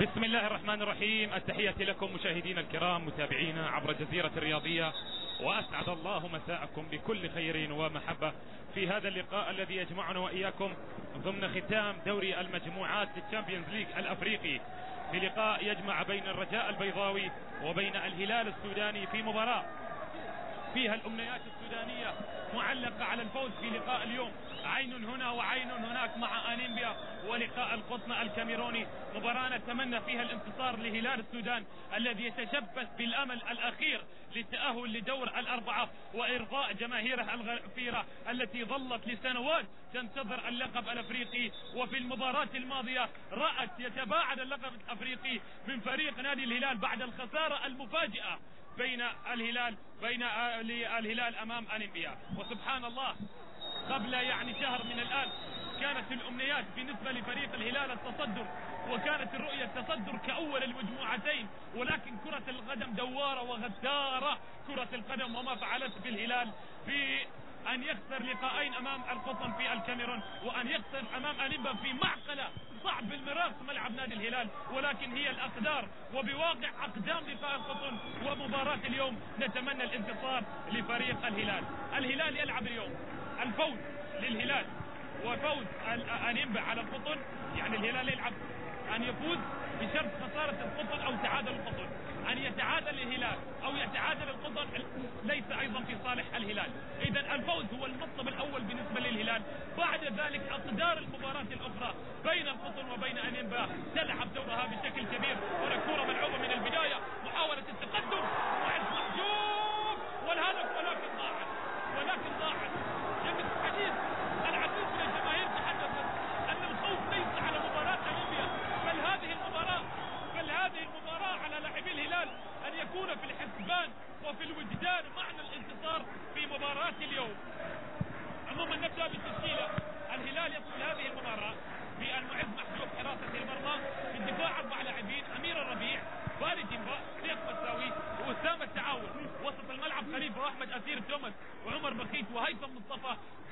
بسم الله الرحمن الرحيم. التحية لكم مشاهدينا الكرام متابعينا عبر الجزيرة الرياضية. وأسعد الله مساءكم بكل خير ومحبة في هذا اللقاء الذي يجمعنا وإياكم ضمن ختام دوري المجموعات لل Champions League الأفريقي. في لقاء يجمع بين الرجاء البيضاوي وبين الهلال السوداني في مباراة فيها الأمنيات السودانية معلقة على الفوز في لقاء اليوم. عين هنا وعين هناك مع أنيمبا ولقاء القطن الكاميروني. مباراة نتمنى فيها الانتصار لهلال السودان الذي يتشبث بالأمل الأخير للتأهل لدور الأربعة وإرضاء جماهيره الغفيرة التي ظلت لسنوات تنتظر اللقب الأفريقي. وفي المباراة الماضية رأت يتباعد اللقب الأفريقي من فريق نادي الهلال بعد الخسارة المفاجئة بين الهلال بين الهلال أمام انيمبيا وسبحان الله قبل يعني شهر من الآن كانت الأمنيات بالنسبة لفريق الهلال التصدر وكانت الرؤية التصدر كأول المجموعتين. ولكن كرة القدم دوارة وغدارة. كرة القدم وما فعلته في الهلال في أن يخسر لقاءين أمام القطن في الكاميرون وأن يخسر أمام انيمبا في معقله صعب بالمراس ملعب نادي الهلال. ولكن هي الأقدار وبواقع أقدام لقاء القطن ومباراة اليوم نتمنى الانتصار لفريق الهلال. الهلال يلعب اليوم. الفوز للهلال وفوز انيمبا على القطن. يعني الهلال يلعب أن يفوز بشرط خسارة القطن أو تعادل القطن. أن يتعادل الهلال أو يتعادل القطن ليس أيضا في صالح الهلال. اذا الفوز هو المطلب الأول بالنسبة للهلال. بعد ذلك أقدار المباراة الأخرى بين القطن وبين أنيمبا. تلعب دورها بشكل كبير. ونكورة ملعوبة من البداية. محاولة التقدم وعز محجوب والهدف ولكن ضاعت ولكن ضاعت يجب الحديث العديد من الجماهير تحدثت ان الخوف ليس على مباراة انيمبيا بل هذه المباراة بل هذه المباراة على لاعبي الهلال ان يكون في الحسبان وفي الوجدان معنى الانتصار في مباراة اليوم عموما نبدأ بالتشكيلة الهلال يدخل هذه المباراة بالمعز محجوب حراسة المرمى في الدفاع أربع لاعبين امير الربيع باري ديمبا سيف مساوي واسامة التعاون وسط الملعب خليفة واحمد أتير توماس وعمر بخيت وهيثم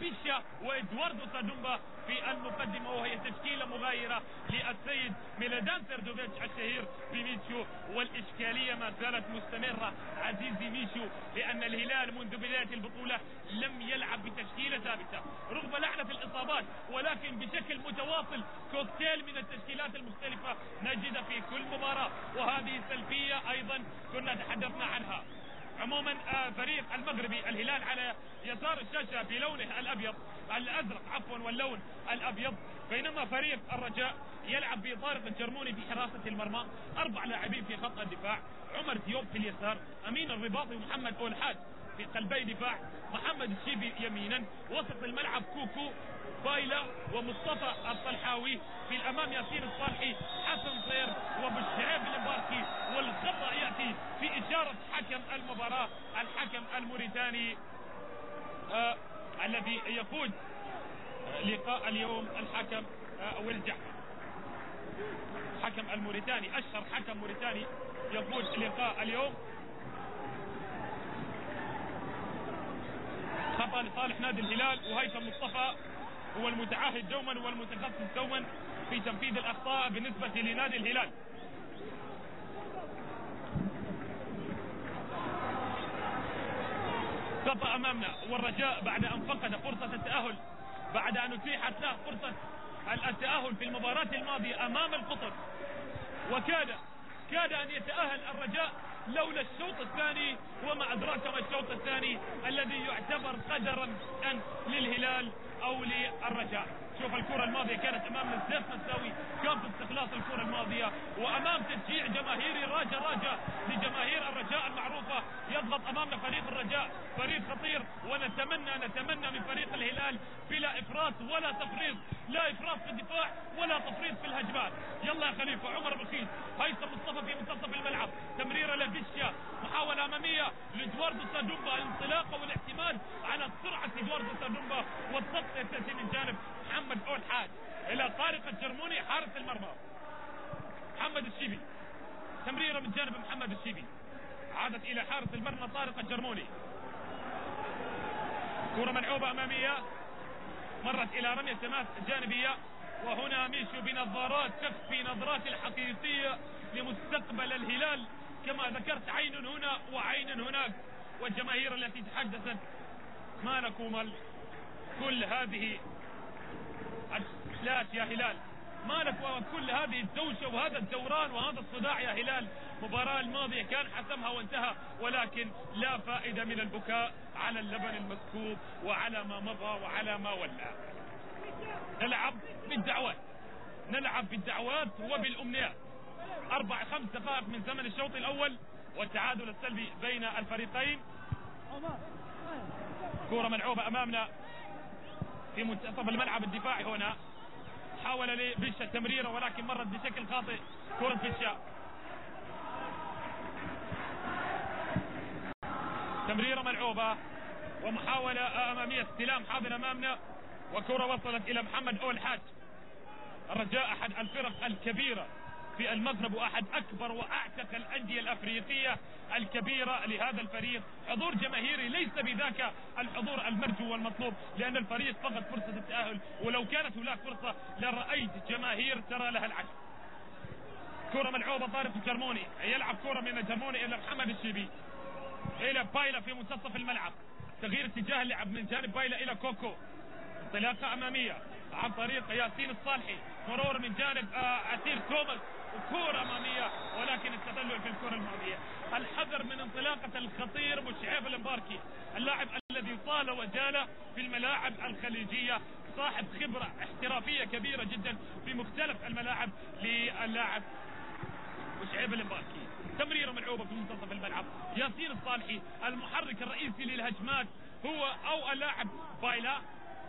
بشة وإدواردو سادومبا في المقدمة وهي تشكيلة مغايرة للسيد ميلادان سيردوفيتش الشهير بميتشو والإشكالية ما زالت مستمرة. عزيزي ميشو لأن الهلال منذ بداية البطولة لم يلعب بتشكيلة ثابتة. رغم لعنة الإصابات ولكن بشكل متواصل كوكتيل من التشكيلات المختلفة نجد في كل مباراة. وهذه سلبية أيضا كنا تحدثنا عنها. عموما فريق المغربي الهلال على يسار الشاشة بلونه الأبيض الأزرق عفوا واللون الأبيض. بينما فريق الرجاء يلعب بطارق الجرموني في حراسة المرمى. أربع لاعبين في خط الدفاع. عمر ديوب في اليسار أمين الرباطي ومحمد أولحاد في قلبي دفاع محمد الشيبي يمينا. وسط الملعب كوكو بايلا ومصطفى الطلحاوي. في الأمام ياسين الصالحي حسن صير وبالشعيب المباركي والخطأ اشاره حكم المباراة الحكم الموريتاني آه الذي يقود لقاء اليوم الحكم آه ولجح حكم الموريتاني أشهر حكم موريتاني يقود لقاء اليوم. خطأ لصالح نادي الهلال وهيثم مصطفى هو المتعهد دوما والمتخصص دوما في تنفيذ الأخطاء بالنسبة لنادي الهلال. خطأ أمامنا. والرجاء بعد أن فقد فرصة التأهل بعد أن اتيحت له فرصة التأهل في المباراة الماضية أمام القطر. وكاد كاد أن يتأهل الرجاء لولا الشوط الثاني وما أدراك ما الشوط الثاني الذي يعتبر قدرا للهلال أو للرجاء. شوف الكرة الماضية كانت امامنا سيف مساوي كان في استخلاص الكرة الماضية وأمام تشجيع جماهيري راجا راجا لجماهير الرجاء المعروفة يضغط امامنا فريق الرجاء فريق خطير ونتمنى نتمنى من فريق الهلال بلا إفراط ولا تفريط لا إفراط في الدفاع ولا تفريط في الهجمات. يلا يا خليفة عمر بخيت هيثم مصطفى في منتصف الملعب تمريرة لفيشيا محاولة أمامية لادواردو سادومبا الانطلاقة والاعتماد على سرعة ادواردو سادومبا والضغط يأتي من جانب محمد اول حاج إلى طارق الجرموني حارس المرمى. محمد الشيبي. تمريرة من جانب محمد الشيبي. عادت إلى حارس المرمى طارق الجرموني. كرة ملعوبة أمامية. مرت إلى رمية تماس جانبية. وهنا ميشو بنظارات تخفي نظرات الحقيقية لمستقبل الهلال. كما ذكرت عين هنا وعين هناك. والجماهير التي تحدثت ما لكم كل هذه الفلاش يا هلال. ما لك كل هذه الدوشة وهذا الدوران وهذا الصداع يا هلال. مباراة الماضية كان حسمها وانتهى ولكن لا فائدة من البكاء على اللبن المسكوب وعلى ما مضى وعلى ما ولى. نلعب بالدعوات. نلعب بالدعوات وبالأمنيات. أربع خمس دقائق من زمن الشوط الأول والتعادل السلبي بين الفريقين. كرة ملعوبة أمامنا. في منتصف الملعب الدفاعي هنا. حاول لبشا تمريره ولكن مرت بشكل خاطئ. كرة بشا تمريرة ملعوبة. ومحاولة أمامية استلام حاضر أمامنا. وكرة وصلت إلى محمد أول حاج. الرجاء أحد الفرق الكبيرة. في المغرب وأحد أكبر وأعتق الأندية الأفريقية الكبيرة لهذا الفريق. حضور جماهيري ليس بذاك الحضور المرجو والمطلوب لأن الفريق فقد فرصة التأهل ولو كانت هناك فرصة لرأيت جماهير ترى لها العجب كرة ملعوبة طارق الجرموني يلعب كرة من الجرموني إلى محمد الشيبي. إلى بايلا في منتصف الملعب. تغيير اتجاه اللعب من جانب بايلا إلى كوكو. انطلاقة أمامية عن طريق ياسين الصالحي. مرور من جانب آه عسير توماس. وكورة أمامية ولكن التدلل في الكرة الماضية. الحذر من انطلاقة الخطير مشعيب المباركي اللاعب الذي طال وجال في الملاعب الخليجية صاحب خبرة احترافية كبيرة جدا في مختلف الملاعب للاعب مشعيب المباركي تمريره ملعوبه في منتصف الملعب. ياسين الصالحي المحرك الرئيسي للهجمات هو أو اللاعب بايلا.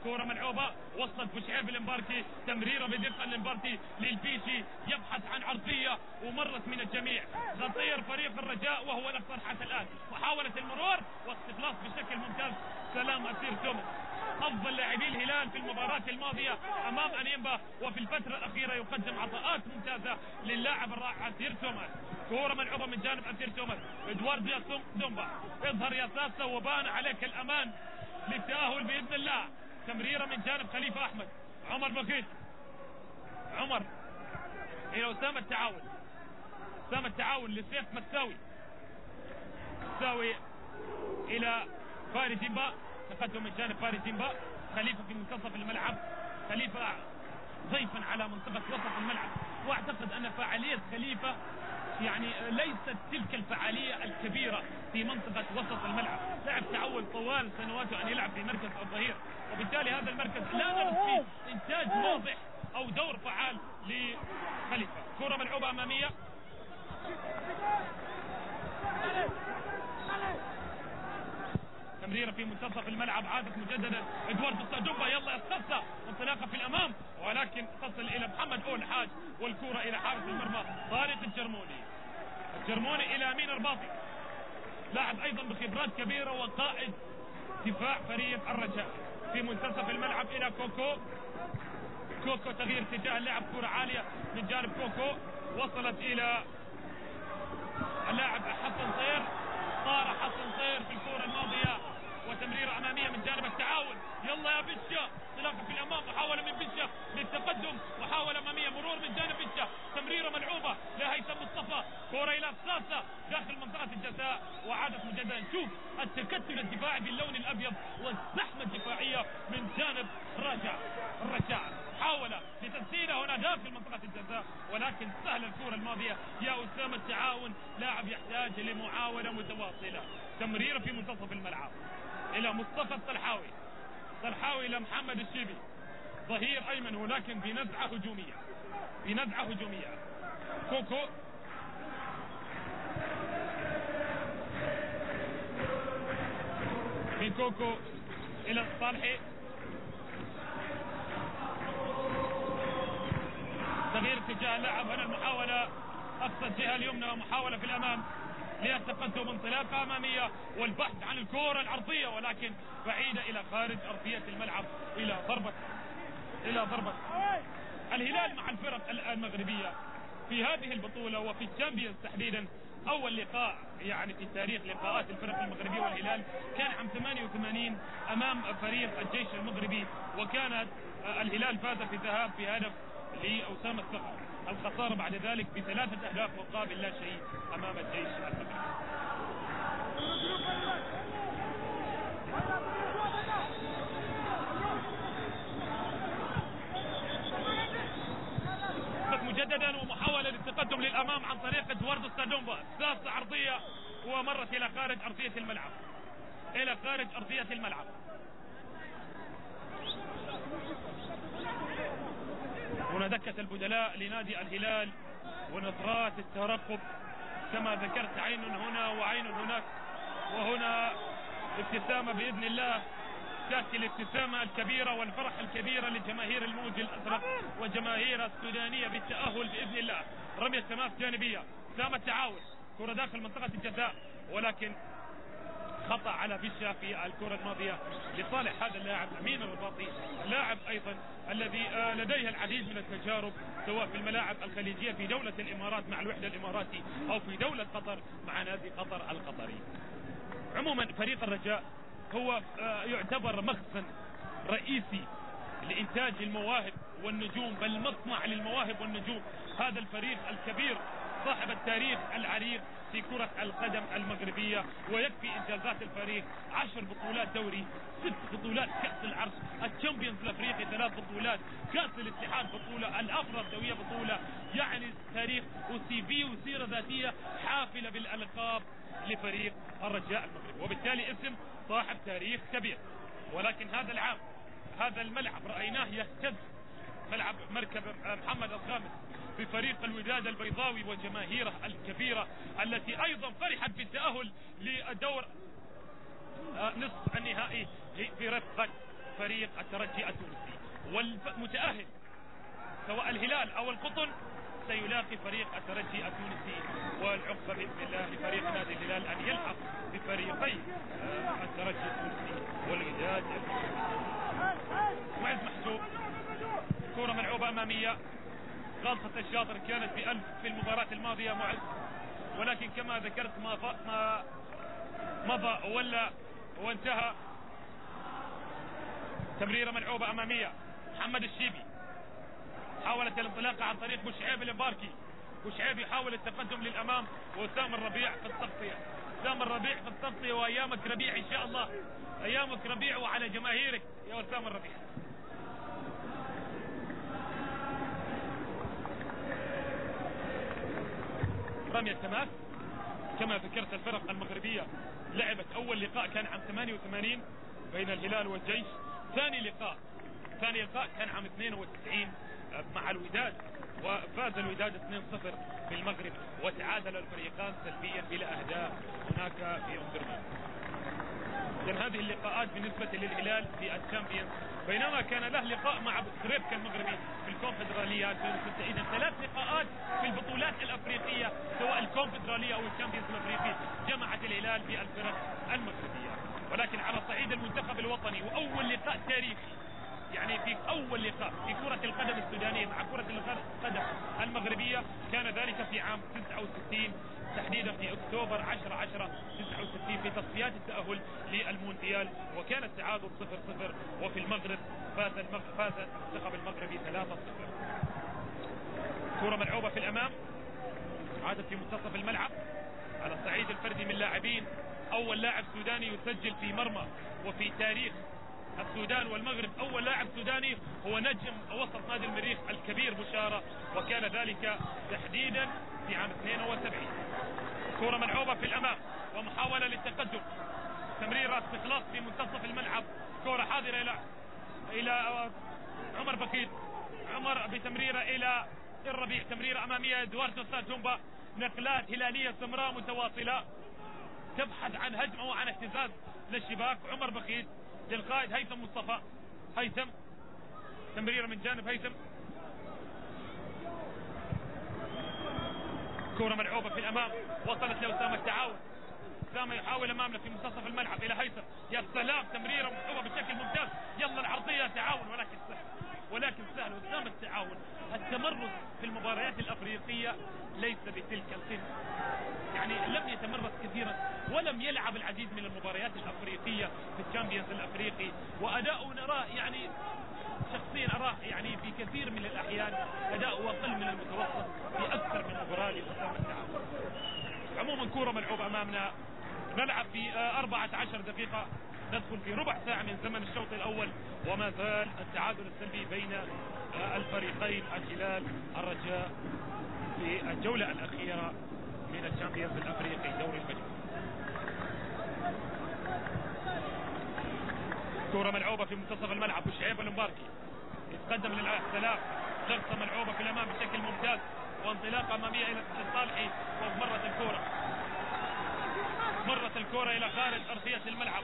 كورة ملعوبة وصلت لشعيب المباركي تمريرة بدقة المباركي للبيشي يبحث عن عرضية ومرت من الجميع. خطير فريق الرجاء وهو الاكثر حتى الآن. محاولة المرور واستخلاص بشكل ممتاز. سلام أسير توماس افضل لاعبي الهلال في المباراة الماضية أمام أنيمبا وفي الفترة الأخيرة يقدم عطاءات ممتازة للاعب الرائع أسير توماس كورة ملعوبة من جانب أسير توماس إدوارد ياسوم دومبا. اظهر يا ساسا وبان عليك الأمان للتأهل بإذن الله. تمريرة من جانب خليفة أحمد. عمر بقيت عمر. إلى أسامة التعاون. أسامة التعاون لسيف مساوي. مساوي إلى فاري زيمبا تقدم من جانب فاري زيمبا خليفة في منتصف الملعب. خليفة ضيفا على منطقه وسط الملعب. واعتقد أن فعالية خليفة يعني ليست تلك الفعالية الكبيرة في منطقة وسط الملعب. لاعب تعود طوال سنواته أن يلعب في مركز الظهير. وبالتالي هذا المركز لا نجد فيه إنتاج واضح أو دور فعال لخليفة. كرة ملعوبة أمامية. تمريرة في منتصف الملعب. عادت مجددا. إدوارد الصدوبة يلا القصة انطلاقة في الأمام. ولكن تصل إلى محمد أول حاج. والكرة إلى حارس المرمى طارق الجرموني. الجرموني إلى أمين الرباطي لاعب أيضا بخبرات كبيرة وقائد دفاع فريق الرجاء. في منتصف الملعب إلى كوكو. كوكو تغيير اتجاه اللعب كرة عالية من جانب كوكو. وصلت إلى اللاعب حسن طير طار حسن طير في الكرة الماضية وتمريرة أمامية من جانب التعاون بشا انطلاقة في الأمام محاولة من بشا للتقدم محاولة أمامية مرور من جانب بشا تمريرة ملعوبة لهيثم مصطفى. كرة إلى الساسة داخل منطقة الجزاء. وعادت مجددا. شوف التكتل الدفاعي باللون الأبيض والزحمة الدفاعية من جانب رجع الرجاء محاولة لتسديده هنا داخل منطقة الجزاء. ولكن سهل الكرة الماضية. يا أسامة التعاون. لاعب يحتاج لمعاولة متواصلة. تمريرة في منتصف الملعب. إلى مصطفى الطلحاوي. طلحاوي إلى محمد الشيبي. ظهير أيمن ولكن بنزعه هجومية. بنزعه هجومية. كوكو. في كوكو. إلى الصالحي تغيير اتجاه اللعب هنا المحاولة. اقصى الجهة اليمنى ومحاولة في الأمام. للتقدم انطلاقة أمامية والبحث عن الكره العرضيه ولكن بعيدة إلى خارج أرضية الملعب إلى ضربة إلى ضربة. الهلال مع الفرق المغربيه في هذه البطولة وفي الشامبيونز تحديدا. أول لقاء يعني في تاريخ لقاءات الفرق المغربية والهلال كان عام 88 أمام فريق الجيش المغربي وكانت الهلال فاز في الذهاب بهدف لأسامة الثقر الخسارة بعد ذلك بثلاثة أهداف مقابل لا شيء أمام الجيش المغربي مجددا ومحاولة للتقدم للأمام عن طريق إدواردو ستادومبا ساس عرضية ومرت إلى خارج أرضية الملعب. إلى خارج أرضية الملعب. هنا دكة البدلاء لنادي الهلال ونظرات الترقب كما ذكرت عين هنا وعين هناك. وهنا ابتسامة بإذن الله. تأتي الابتسامة الكبيرة والفرح الكبيرة لجماهير الموج الأزرق وجماهير السودانية بالتأهل بإذن الله. رمية تماس جانبية. سام التعاون كرة داخل منطقة الجزاء. ولكن خطأ على فيشا في الكرة الماضية لصالح هذا اللاعب أمين الرباطي لاعب أيضا الذي آه، لديه العديد من التجارب سواء في الملاعب الخليجية في دولة الإمارات مع الوحدة الإماراتي أو في دولة قطر مع نادي قطر القطري. عموما فريق الرجاء هو آه، يعتبر مخزن رئيسي لإنتاج المواهب والنجوم بل مصنع للمواهب والنجوم. هذا الفريق الكبير صاحب التاريخ العريق في كرة القدم المغربية ويكفي إنجازات الفريق. عشر بطولات دوري ست بطولات كأس العرش الشامبيونز الأفريقي ثلاث بطولات كأس الاتحاد بطولة الافضل الدولية بطولة. يعني تاريخ وسي في وسيرة ذاتية حافلة بالألقاب لفريق الرجاء المغربي. وبالتالي اسم صاحب تاريخ كبير. ولكن هذا العام هذا الملعب رأيناه يهتز. ملعب مركب محمد الخامس. بفريق الوداد البيضاوي وجماهيره الكبيرة التي أيضا فرحت بالتأهل لدور نصف النهائي في رفقة فريق الترجي التونسي. والمتأهل سواء الهلال أو القطن سيلاقي فريق الترجي التونسي. والعقبة بإذن الله لفريق نادي الهلال أن يلحق بفريقي آه، الترجي التونسي والوداد معز محسوب كرة ملعوبة أمامية. غلطة الشاطر كانت بألف في المباراة الماضية معز ولكن كما ذكرت ما ما مضى ولا وانتهى تمريرة ملعوبة أمامية. محمد الشيبي حاولت الانطلاق عن طريق بوشعيب الامباركي بوشعيب يحاول التقدم للأمام وسام الربيع في التغطية. سام الربيع في التغطية وأيامك ربيع إن شاء الله. أيامك ربيع وعلى جماهيرك يا وسام الربيع. رمي التماس كما ذكرت الفرق المغربية لعبت أول لقاء كان عام 88 بين الهلال والجيش. ثاني لقاء ثاني لقاء كان عام 92 مع الوداد وفاز الوداد 2-0 في المغرب وتعادل الفريقان سلبيا بلا أهداف. هناك في ام اذا هذه اللقاءات بالنسبة للهلال في ال Champions. بينما كان له لقاء مع سريبكا المغربي في الكونفدرالية 2006 اذا ثلاث لقاءات في البطولات الأفريقية سواء الكونفدرالية أو ال Champions الأفريقي جمعت الهلال بالفرق المغربية. ولكن على صعيد المنتخب الوطني وأول لقاء تاريخي يعني في أول لقاء في كرة القدم السودانية مع كرة القدم المغربية كان ذلك في عام 69 تحديدا في أكتوبر 10 10 69 في تصفيات التأهل للمونديال وكان التعادل 0 0 وفي المغرب فاز المغرب فاز المنتخب المغربي 3 0 كرة ملعوبة في الأمام عادت في منتصف الملعب على الصعيد الفردي من لاعبين أول لاعب سوداني يسجل في مرمى وفي تاريخ السودان والمغرب أول لاعب سوداني هو نجم وسط نادي المريخ الكبير بشارة وكان ذلك تحديدا في عام 72 كرة ملعوبة في الأمام ومحاولة للتقدم. تمريرة استخلاص في منتصف الملعب. كرة حاضرة إلى إلى عمر بكير. عمر بتمريرة إلى الربيع. تمريرة امامية إدواردو ساتومبا. نقلات هلالية سمراء متواصلة. تبحث عن هجمة وعن اهتزاز للشباك عمر بخيت للقائد هيثم مصطفى. هيثم. تمريرة من جانب هيثم. كرة ملعوبة في الأمام. وصلت لأسامة التعاون أسامة يحاول أمامنا في منتصف الملعب إلى هيثم. يا سلام تمريرة ملعوبة بشكل ممتاز. يلا العرضية تعاون ولكن سهل. ولكن سهل أسامة التعاون. التمرس في المباريات الأفريقية ليس بتلك القمة. يعني لم يتمرس كثيرا ولم يلعب العديد من المباريات الأفريقية في الشامبيونز الأفريقي. واداؤه نراه يعني شخصيا اراه يعني في كثير من الأحيان اداؤه أقل من المتوسط في أكثر من مباراة لاسامة التعاون. عموما كورة ملعوبة أمامنا. نلعب في 14 دقيقة. ندخل في ربع ساعة من زمن الشوط الأول وما زال التعادل السلبي بين الفريقين الهلال الرجاء في الجولة الأخيرة من الشامبيونز الأفريقي دوري المجموعة. كرة ملعوبة في منتصف الملعب وشعيب المباركي. يتقدم للسلام غرصة ملعوبة في الأمام بشكل ممتاز وانطلاقة أمامية إلى الصالحي ومرت الكرة. مرت الكرة إلى خارج أرضية الملعب.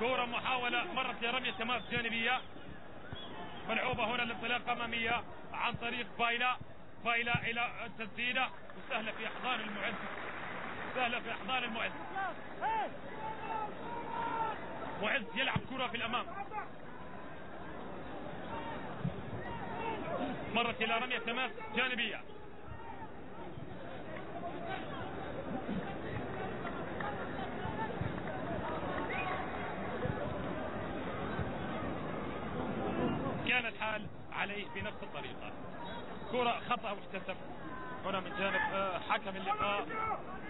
كرة محاولة مرت لرمية تماس جانبية. ملعوبة هنا الانطلاقة أمامية عن طريق بايلا بايلا إلى التسديدة وسهلة في إحضان المعز. سهلة في إحضان المعز. معز يلعب كرة في الأمام. مرت إلى رمية تماس جانبية كان الحال عليه بنفس الطريقة. كرة خطأ واحتسب هنا من جانب آه، حكم اللقاء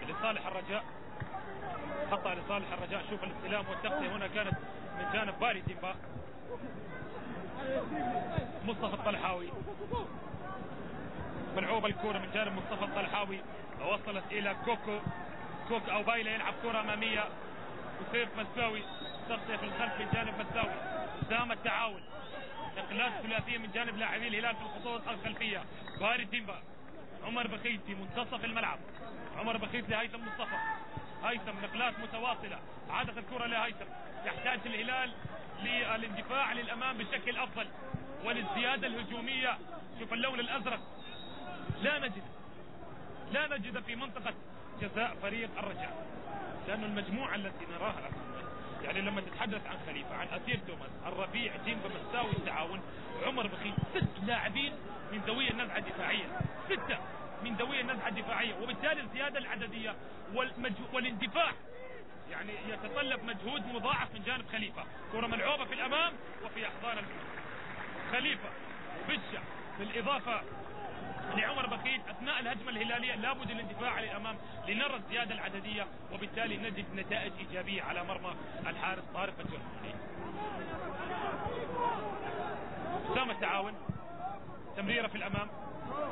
لصالح الرجاء. خطأ لصالح الرجاء. شوف الاستلام والتغطية. هنا كانت من جانب باري ديمبا. مصطفى الطلحاوي. ملعوبة الكرة من جانب مصطفى الطلحاوي. وصلت إلى كوكو. كوك أو بايلة يلعب كرة أمامية. وسيف مساوي. تغطية في الخلف من جانب مساوي. دام التعاون. اقلال ثلاثية من جانب لاعبي الهلال في الخطوط الخلفية. باري ديمبا عمر بخيت في منتصف الملعب. عمر بخيت لهيثم مصطفى. هيثم نقلات متواصلة. عادت الكرة لهيثم. يحتاج الهلال للاندفاع للأمام بشكل أفضل وللزيادة الهجومية. شوف اللون الأزرق. لا نجد لا نجد في منطقة جزاء فريق الرجاء. لأن المجموعة التي نراها يعني لما تتحدث عن خليفة عن أسير توماس الربيع جيم بمساوي التعاون عمر بخيت ست لاعبين من ذوي النزعة الدفاعية ستة من ذوي النزعة الدفاعية وبالتالي الزيادة العددية والاندفاع يعني يتطلب مجهود مضاعف من جانب خليفة. كرة ملعوبة في الأمام وفي أحضان خليفة وبشة بالإضافة لعمر بخيت أثناء الهجمة الهلالية لابد الاندفاع للامام لنرى الزيادة العددية وبالتالي نجد نتائج إيجابية على مرمى الحارس طارق الجرماني. سام التعاون تمريرة في الأمام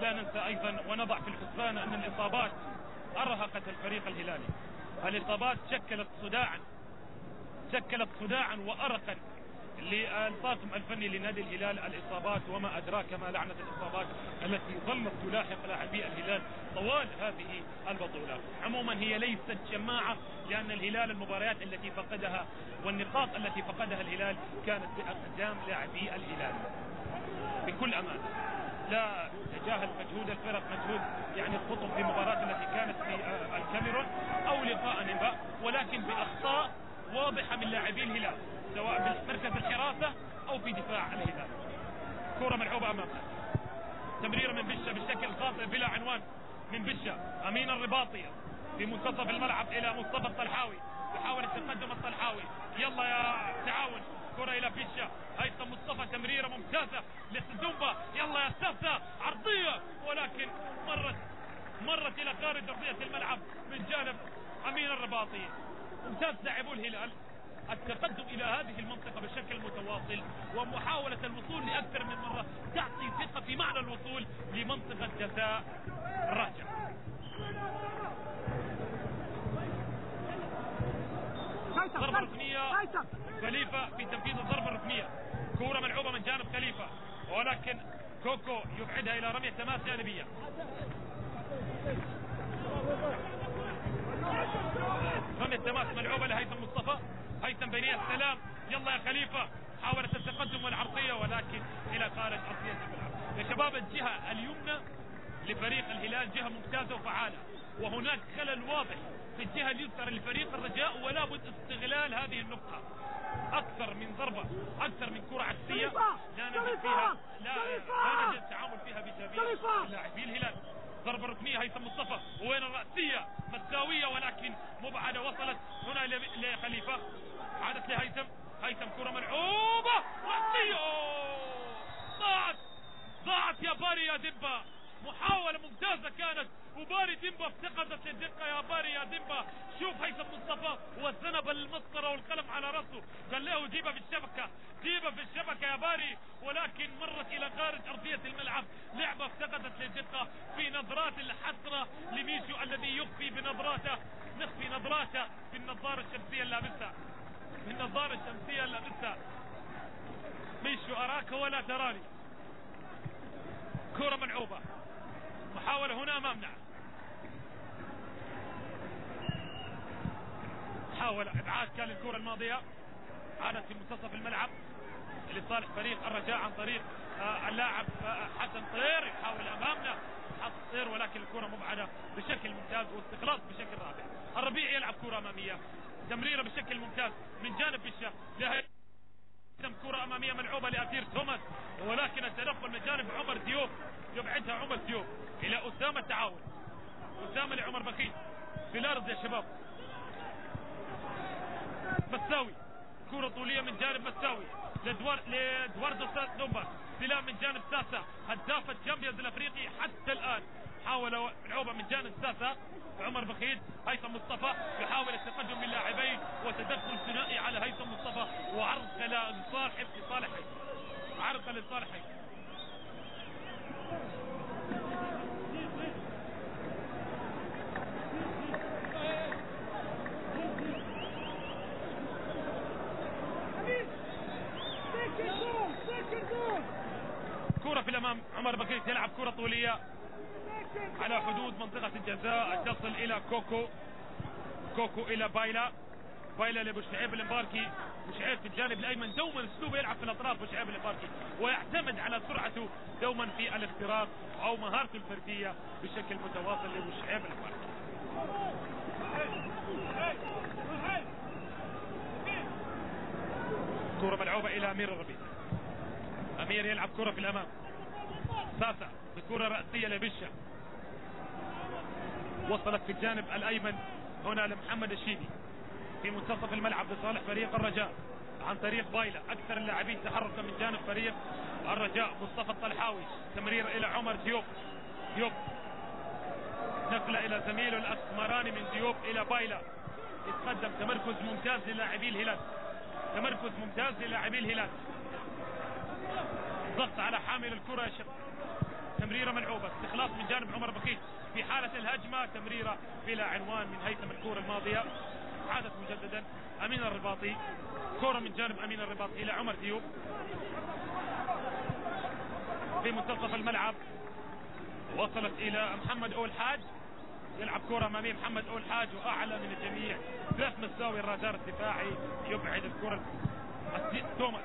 لا ننسى أيضا ونضع في الحسبان أن الإصابات أرهقت الفريق الهلالي. الإصابات شكلت صداعا شكلت صداعا وارقا للطاقم الفني لنادي الهلال الإصابات وما أدراك ما لعنة الإصابات التي ظلت تلاحق لاعبي الهلال طوال هذه البطولة عموما هي ليست شماعة لأن الهلال المباريات التي فقدها والنقاط التي فقدها الهلال كانت بأقدام لاعبي الهلال. بكل أمان لا تجاهل مجهود الفرق مجهود يعني الخطط في المباراة التي كانت في الكاميرون أو لقاء نبا ولكن بأخطاء واضحة من لاعبي الهلال. سواء في مركز الحراسة أو في دفاع الهلال كرة ملعوبة امامنا تمريرة من بشة بالشكل خاطئ بلا عنوان من بشة. أمين الرباطي في منتصف الملعب إلى مصطفى الطلحاوي. يحاول التقدم الطلحاوي. يلا يا تعاون. كرة إلى بشة. هيثم مصطفى. تمريرة ممتازة لسدومبا يلا يا سافتا عرضية. ولكن مرت مرت إلى خارج أرضية الملعب من جانب أمين الرباطي. ممتاز لاعبو الهلال. التقدم إلى هذه المنطقة بشكل متواصل ومحاولة الوصول لأكثر من مرة تعطي ثقة في معنى الوصول لمنطقة جزاء راجع ضربة رسمية خليفة في تنفيذ الضربة الرسمية كورة ملعوبة من جانب خليفة ولكن كوكو يبعدها إلى رمية تماس جانبية. رمية تماس ملعوبة لهيثم مصطفى. هيثم بنية السلام. يلا يا خليفة حاولت التقدم والعرضية ولكن إلى خارج ارضية الملعب يا شباب الجهة اليمنى لفريق الهلال جهة ممتازة وفعالة. وهناك خلل واضح في الجهة اليسرى لفريق الرجاء ولا بد استغلال هذه النقطة. أكثر من ضربة أكثر من كرة عكسية لا نجد فيها لا, لا نجد التعامل فيها بايجابية ضربة ركنية هيثم مصطفى وين الرأسية؟ مساوية ولكن مبعدة وصلت هنا لخليفة. عادت لهيثم. هيثم كرة ملعوبة رأسية! ضاعت! ضاعت يا باري يا ديمبا محاولة ممتازة كانت. وباري ديمبا افتقدت الدقة. يا باري يا ديمبا شوف هيثم مصطفى والذنب المسطرة والقلم على راسه. قال له جيبها في الشبكة جيبها في الشبكة يا باري. ولكن مرت إلى خارج أرضية الملعب. لعبة افتقدت للدقة في نظرات الحسرة لميشو الذي يخفي بنظراته. نخفي نظراته في النظارة الشمسية اللابسة في النظارة الشمسية اللابسة ميشو أراك ولا تراني. كرة ملعوبة. محاولة هنا امامنا حاول إبعاد كان الكرة الماضية. عادت في منتصف الملعب. لصالح فريق الرجاء عن طريق آه، اللاعب آه، حسن طير. يحاول أمامنا حسن طير ولكن الكرة مبعدة بشكل ممتاز واستخلاص بشكل رائع الربيع يلعب كرة أمامية. تمريرة بشكل ممتاز من جانب بشة. كرة أمامية ملعوبة لأتير توماس ولكن التدخل من جانب عمر ديوب يبعدها عمر ديوب إلى أسامة تعاون. أسامة لعمر بخيت في الأرض يا شباب. مساوي. كرة طولية من جانب مساوي. لدوار لإدواردو سادومبا. استلام من جانب ساسا. هداف ال Champions الأفريقي حتى الآن. حاول لعوبة من جانب ساسا عمر بخيت هيثم مصطفى يحاول التقدم من لاعبين وتدخل ثنائي على هيثم مصطفى وعرض لصالح لصالح عرض لصالح كرة في الأمام عمر بكيت يلعب كرة طولية. على حدود منطقة الجزاء تصل إلى كوكو. كوكو إلى بايلا. بايلا لابو شعيب المباركي شعيب في الجانب الأيمن. دوما أسلوبه يلعب في الأطراف. ابو شعيب المباركي ويعتمد على سرعته دوما في الاختراق أو مهارته الفردية بشكل متواصل لابو شعيب المباركي كرة ملعوبة إلى أمير الربيع. أمير يلعب كرة في الأمام. ساسا بكرة رأسية لبشة. وصلت في الجانب الأيمن هنا لمحمد الشيبي في منتصف الملعب لصالح فريق الرجاء عن طريق بايلة. أكثر اللاعبين تحركا من جانب فريق الرجاء. مصطفى الطلحاوي تمرير إلى عمر ديوب. ديوب. نقلة إلى زميله الأسمراني من ديوب إلى بايلة. يتقدم تمركز ممتاز للاعبي الهلال. تمركز ممتاز للاعبي الهلال. ضغط على حامل الكرة يا شباب تمريرة ملعوبة. استخلاص من جانب عمر بخيت في حالة الهجمة تمريرة بلا عنوان من هيثم الكرة الماضية. عادت مجددا أمين الرباطي. كرة من جانب أمين الرباطي إلى عمر ديوب. في منتصف الملعب وصلت إلى محمد أول حاج. يلعب كرة امامية محمد أول حاج وأعلى من الجميع. ثلاث مساوي الرادار الدفاعي يبعد الكرة. توماس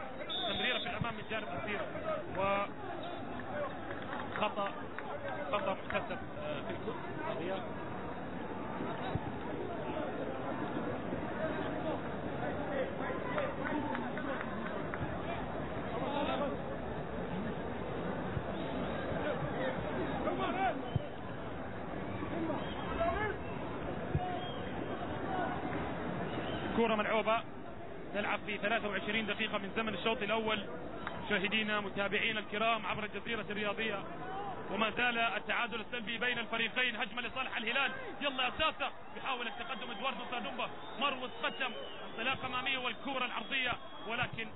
تمريرة في الأمام من جانب اثيرة و خطأ خطأ مكتسب آه، في الكرة كرة ملعوبة. نلعب في 23 دقيقة من زمن الشوط الأول. مشاهدينا متابعينا الكرام عبر الجزيرة الرياضية. وما زال التعادل السلبي بين الفريقين. هجمة لصالح الهلال. يلا يا ساسا يحاول التقدم إدواردو سادومبا. مروز قدم انطلاقة امامية والكورة العرضية ولكن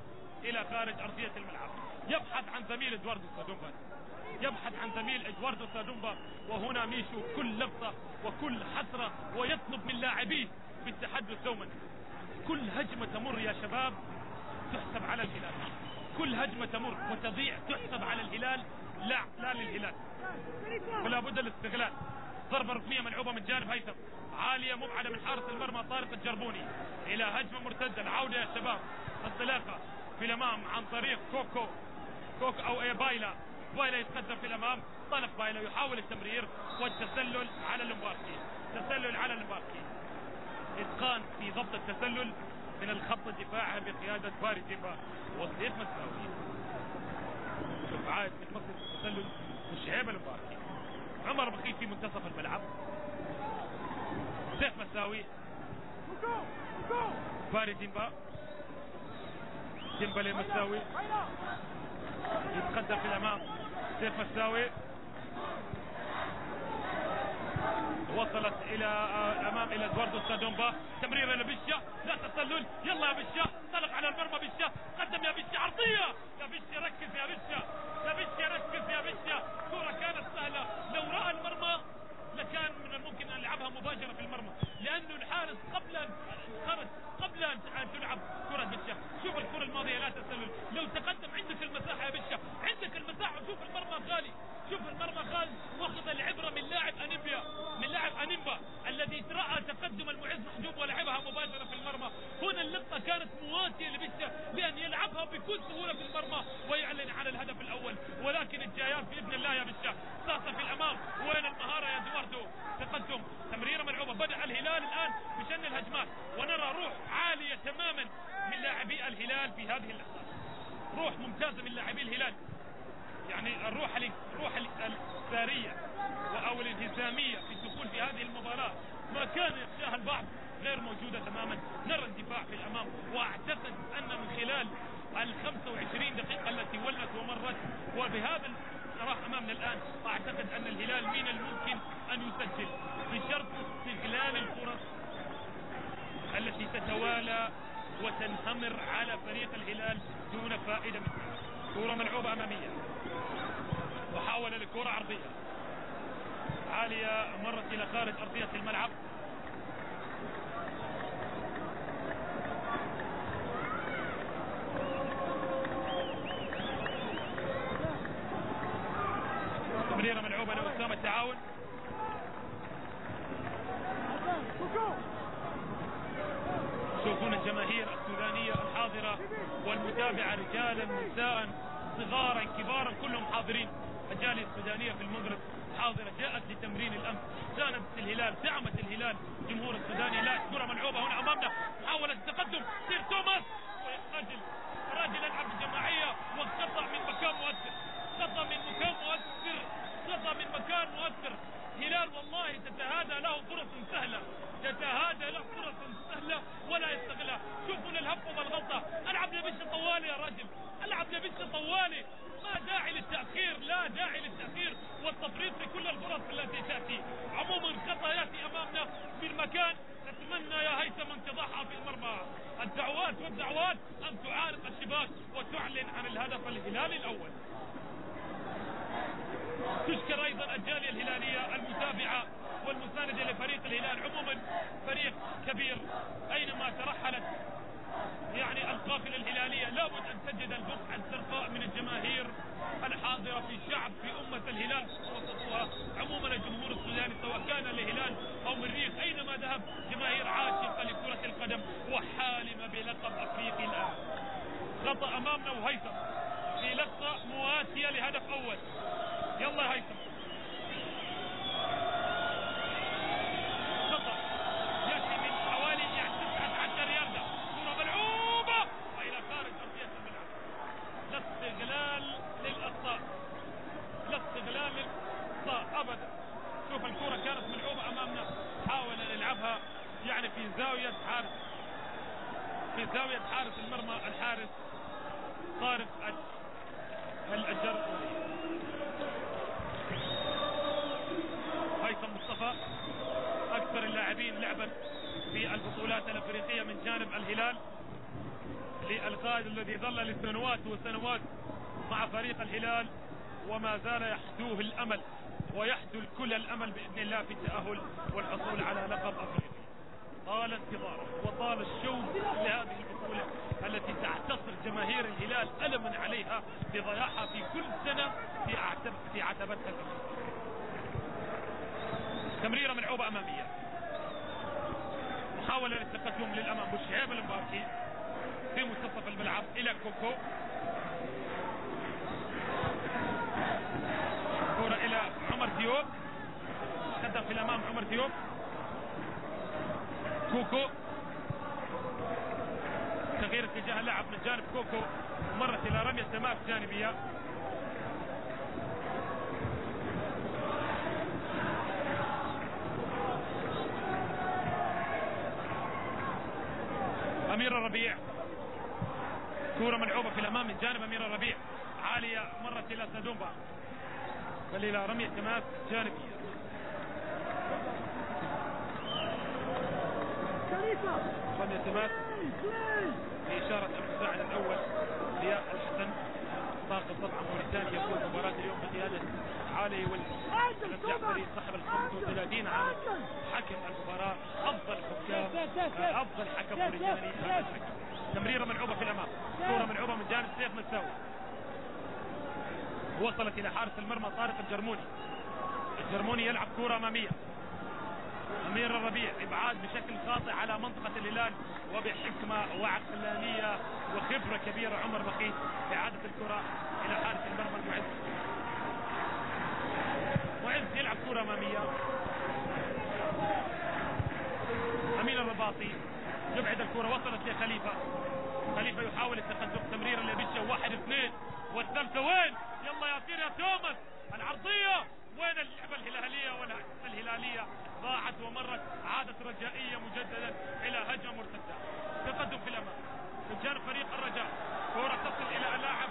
إلى خارج أرضية الملعب. يبحث عن زميل إدواردو سادومبا. يبحث عن زميل إدواردو سادومبا. وهنا ميشو كل لقطة وكل حسرة. ويطلب من لاعبيه بالتحدث دوما كل هجمة تمر يا شباب تحسب على الهلال. كل هجمة تمر وتضيع تحسب على الهلال. لا لا للهلال. فلا بد الاستغلال. ضربة ركنية ملعوبة من جانب هيثم. عالية مبعدة من حارس المرمى طارق الجربوني. إلى هجمة مرتدة. العودة يا شباب. انطلاقة في الأمام عن طريق كوكو. كوكو أو إيه بايلا. بايلا يتقدم في الأمام. طلب بايلا يحاول التمرير والتسلل على المباركي تسلل على المباركي إتقان في ضبط التسلل من الخط الدفاعي بقيادة باري ديمبا وسيف مساوي؟ عاد من مصر التسلل والشعيب المباركي عمر بخيت في منتصف الملعب. سيف مساوي؟ باري ديمبا ديمبا لمساوي يتقدم في الأمام. سيف مساوي؟ وصلت إلى الامام إلى إدواردو سادومبا تمريرة لبشة لا تسلل. يلا يا بشة طلق على المرمى بشة قدم يا بشة عرضية. يا بشة ركز يا بشة يا بشة ركز يا بشة كرة كانت سهلة. لو رأى المرمى لكان من الممكن أن يلعبها مباشرة في المرمى. لأنه الحارس قبل أن خرج قبل أن تلعب كرة بشة شوف الكرة الماضية لا تسلل لو تقدم عندك المساحة يا بشة عندك المساحة شوف المرمى غالي شوف المرمى خالد واخذ العبرة من لاعب انيمبيا من لاعب انيمبا الذي رأى تقدم المعز محجوب ولعبها مباشرة في المرمى. هنا اللقطة كانت مواتية لبشة لأن يلعبها بكل سهولة في المرمى ويعلن عن الهدف الأول. ولكن الجايات بإذن الله يا بشة ساطة في الأمام. وين المهارة يا دواردو تقدم. تمريرة ملعوبة. بدأ الهلال الآن بشن الهجمات. ونرى روح عالية تماما من لاعبي الهلال في هذه اللحظات روح ممتازة من لاعبي الهلال. يعني الروح الروح الثارية أو الانهزامية في الدخول في هذه المباراة. ما كان يخشاها البعض غير موجودة تماما. نرى الدفاع في الأمام واعتقد أن من خلال ال 25 دقيقة التي ولت ومرت وبهذا راح أمامنا الآن أعتقد أن الهلال من الممكن أن يسجل بشرط استغلال الفرص التي تتوالى وتنهمر على فريق الهلال دون فائدة منها. كرة ملعوبة أمامية. وحاول لكرة عرضية. عالية مرت إلى خارج أرضية الملعب. تمريرة ملعوبة لأسامة التعاون. شوفون الجماهير السودانية الحاضرة والمتابعة رجالا نساء صغارا كبارا كلهم حاضرين. الجالية السودانية في المغرب حاضرة جاءت لتمرين الأمس ساندت الهلال دعمت الهلال. جمهور السوداني لا كرة ملعوبة هنا أمامنا. محاولة التقدم سير توماس. رجل رجل العب الجماعية وقطع من مكان مؤثر. قطع من مكان مؤثر. قطع من مكان مؤثر. هلال والله تتهادى له فرص سهلة. تتهادى له فرص سهلة ولا يستغلها. شوفوا الهفة والغلطة. ألعب لبش طوالي يا رجل. ألعب لبش طوالي. ما داعي للتأخير لا داعي للتأخير والتفريط في كل الفرص التي تأتي. عموما خطأ يأتي أمامنا من مكان نتمنى يا هيثم انتضاحها في المرمى. الدعوات والدعوات أن تعارض الشباك وتعلن عن الهدف الهلالي الأول. تشكر أيضا الجالية الهلالية المتابعة والمساندة لفريق الهلال. عموما فريق كبير أينما ترحلت يعني القافلة الهلالية لابد أن تجد البقعة الزرقاء من الجماهير الحاضرة في شعب في أمة الهلال وسطها عموما الجمهور السوداني سواء كان الهلال أو مريخ أينما ذهب جماهير عاشقة لكرة القدم وحالمة بلقب أفريقي الآن. خطأ أمامنا وهيثم في لقطة مواتية لهدف أول. يلا هيثم خطأ يأتي من حوالي يعني 19 ياردة كرة ملعوبة وإلى خارج أرضية الملعب لا استغلال للأخطاء لا استغلال للأخطاء أبدا شوف الكرة كانت ملعوبة أمامنا حاول أن يلعبها يعني في زاوية حارس في زاوية حارس المرمى الحارس طارق الجر هيثم مصطفى أكثر اللاعبين لعبا في البطولات الافريقية من جانب الهلال للقائد الذي ظل لسنوات وسنوات مع الهلال وما زال يحدوه الأمل ويحدو الكل الأمل بإذن الله في التأهل والحصول على لقب افريقيا طال انتظاره وطال الشوق لهذه البطولة التي تعتصر جماهير الهلال ألما عليها بضياعها في كل سنة في عتب في عتبتها تمريرة ملعوبة أمامية. محاولة للتقدم للأمام بشعيب المباركي في منتصف الملعب إلى كوكو. ديوب خدم في الامام عمر ديوب كوكو. تغيير اتجاه اللعب من جانب كوكو. مرت إلى رمية تمام جانبيه أمير الربيع. كورة ملعوبة في الأمام من جانب أمير الربيع. عالية مرت إلى سادومبا. بل إلى رمي حماس جانبية رمية حماس بإشارة أمس الأول لياء الحسن طاقم طبعا موريتانيا في مباراة اليوم بقيادة علي والجعفري صاحب ال 35 عام حكم المباراة. أفضل حكام. أفضل حكم موريتاني. تمريرة ملعوبة في الأمام. كورة ملعوبة من جانب سيف مساوي وصلت إلى حارس المرمى طارق الجرموني. الجرموني يلعب كرة أمامية. أمير الربيع إبعاد بشكل خاطئ على منطقة الهلال وبحكمة وعقلانية وخبرة كبيرة عمر بقيت اعادة الكرة إلى حارس المرمى المعز. معز يلعب كرة أمامية. أمين الرباطي يبعد الكرة وصلت لخليفة. خليفة يحاول التقدم تمريرا لبيتشا واحد اثنين. والثالثة وين؟ يلا يا طير يا توماس. العرضية. وين اللعبة الهلالية؟ والهلالية ضاعت ومرت. عادت رجائية مجددا إلى هجمة مرتدة. تقدم في الأمام. تجار فريق الرجاء. كرة تصل إلى لاعب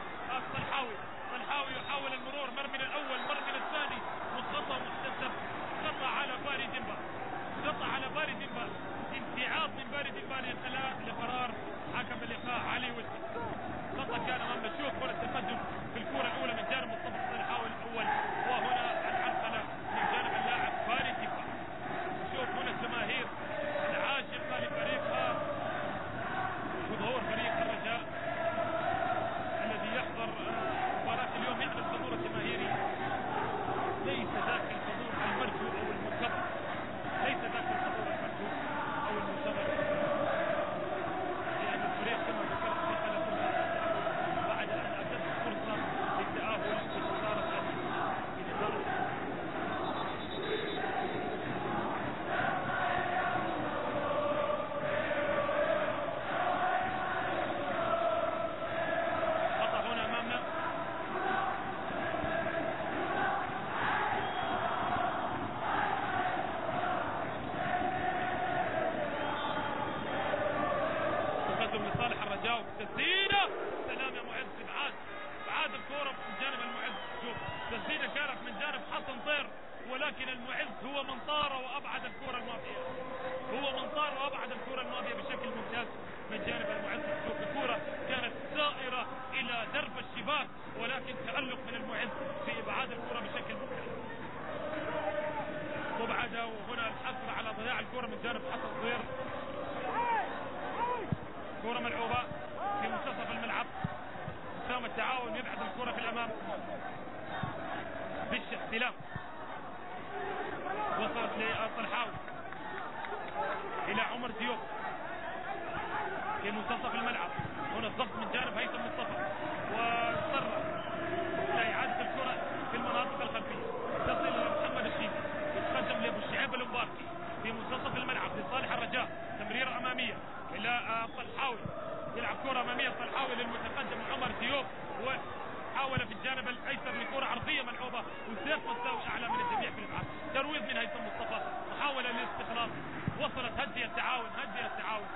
هدي التعاون هدي التعاون.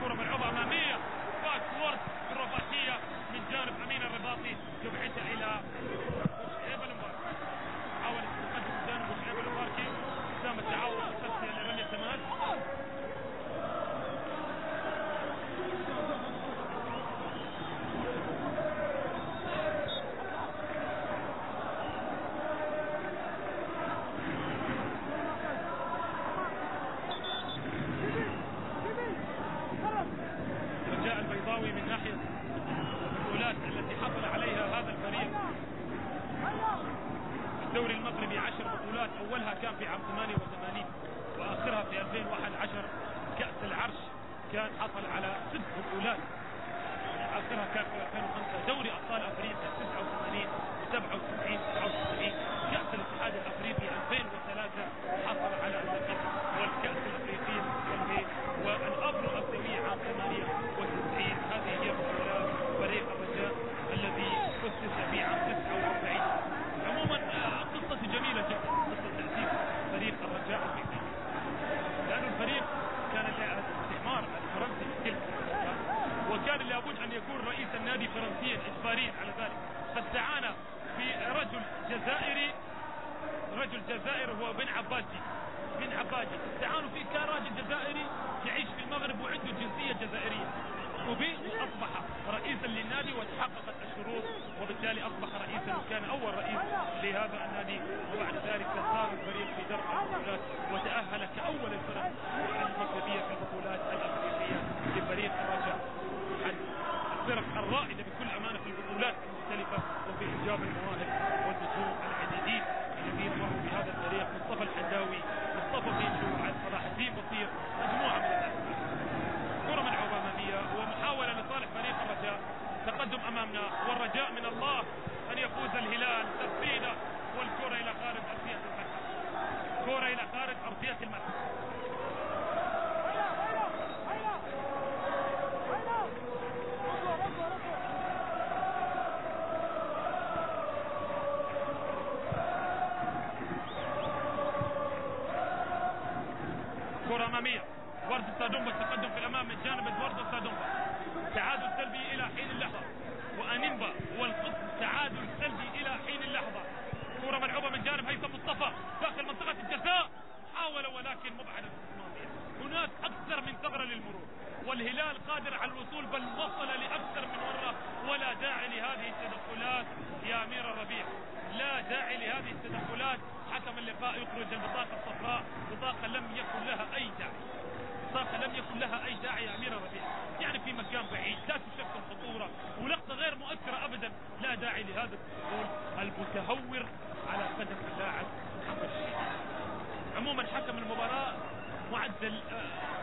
كرة ملعوبة أمامية.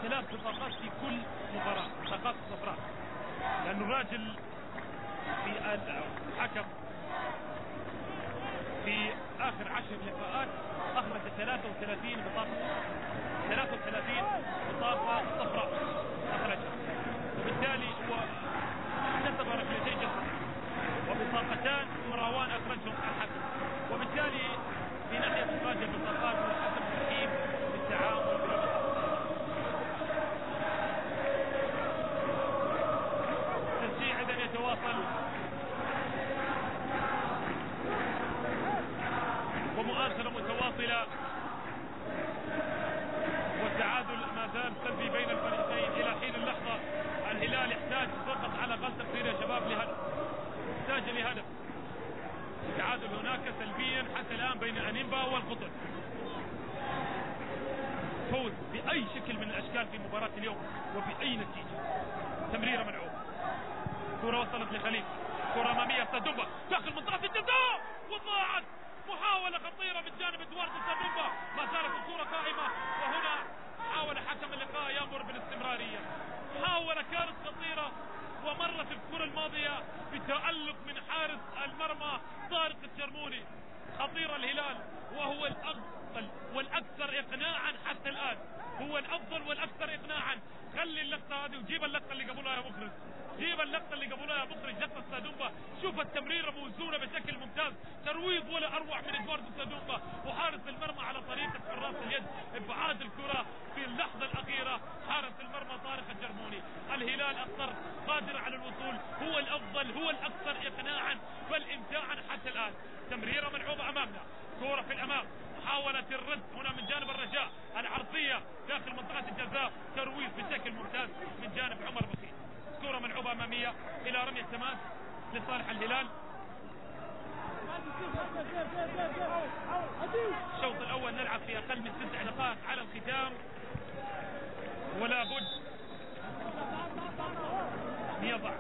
ثلاث بطاقات في كل مباراة بطاقات صفراء. لأنه الراجل في الحكم في آخر عشر لقاءات أخرج 33 بطاقة 33 بطاقة صفراء أخرجها. وبالتالي هو اكتسب ركلتين جزاء وبطاقتان مراوان أخرجهم الحكم وبالتالي في ناحية إخراج البطاقات والحكم حكيم بالتعامل تشجيع إذا يتواصل ومؤازرة متواصلة والتعادل ما زال سلبي بين الفريقين إلى حين اللحظة الهلال يحتاج فقط على أقل تقدير يا شباب لهدف يحتاج لهدف التعادل هناك سلبيا حتى الآن بين أنيمبا والقطر فوز بأي شكل من الأشكال في مباراة اليوم وبأي نتيجة؟ تمريرة ملعوبة كرة وصلت لخليل. كرة أمامية سدوبا داخل منطقة الجزاء. وضاعت. محاولة خطيرة من جانب إدوارد سدوبا ما زالت الكرة قائمة. وهنا حاول حكم اللقاء. يامر بالاستمرارية. محاولة كانت خطيرة. ومرت الكرة الماضية بتألق من حارس المرمى طارق الشرموني خطير الهلال وهو الأفضل والأكثر إقناعا حتى الآن. هو الأفضل والأكثر إقناعا. خلي اللقطة هذه وجيب اللقطة اللي قبلها يا مخرج. جيب اللقطة اللي قبلها يا مخرج لقطة سادومبا شوف التمريرة موزونة بشكل ممتاز. ترويض ولا أروع من إدوارد سادومبا وحارس المرمى على طريقة حراس اليد إبعاد الكرة في اللحظة الأخيرة. حارس المرمى طارق الجرموني. الهلال أخطر قادر على الوصول. هو الأفضل هو الأكثر إقناعا بل إمتاعا حتى الآن. تمريرة ملعوبة أمامنا. كرة في الأمام. محاولة الرد هنا من جانب الرجاء العرضية داخل منطقة الجزاء ترويض بشكل ممتاز من جانب عمر بخيت كرة ملعوبة أمامية إلى رمية تماس لصالح الهلال. الشوط الأول نلعب في أقل من تسع دقائق على الختام. ولا بد يضع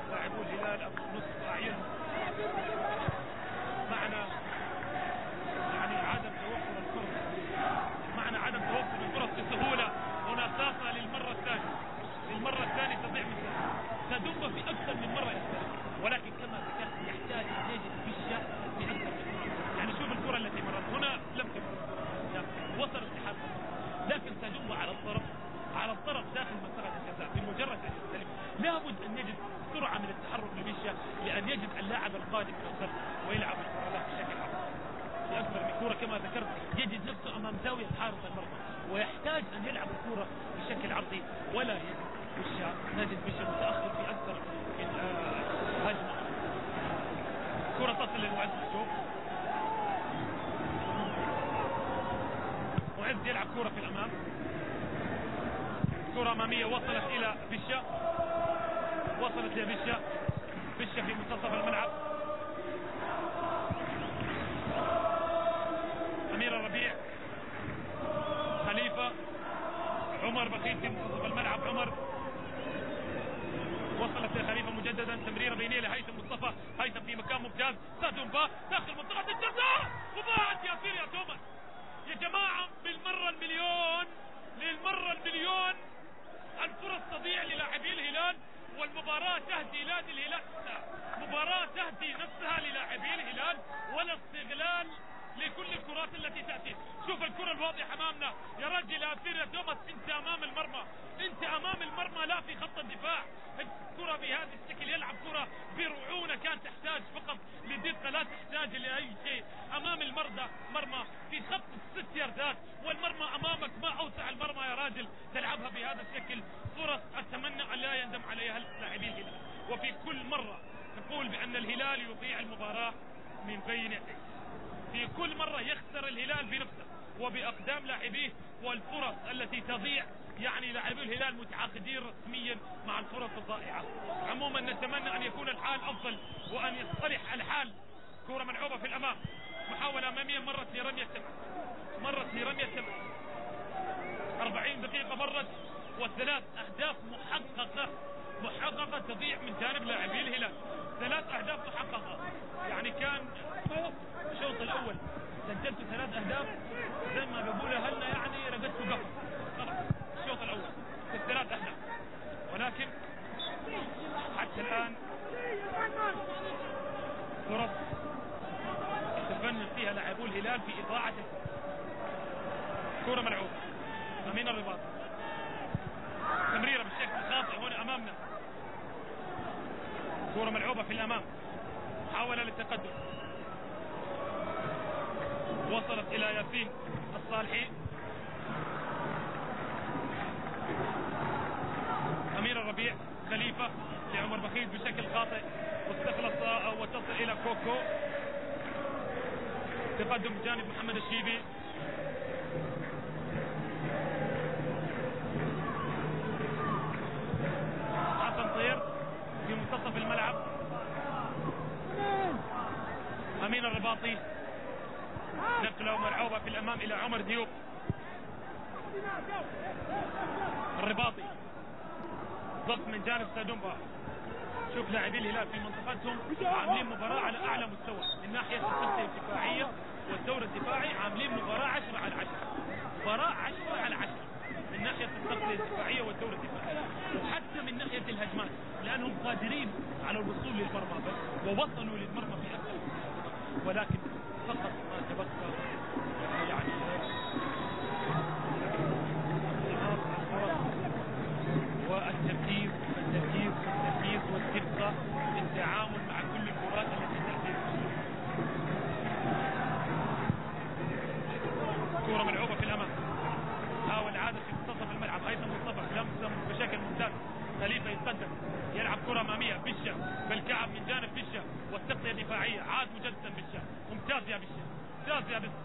دفاعية عاد مجددا بالشام. ممتاز يا بالشام ممتاز يا بالشام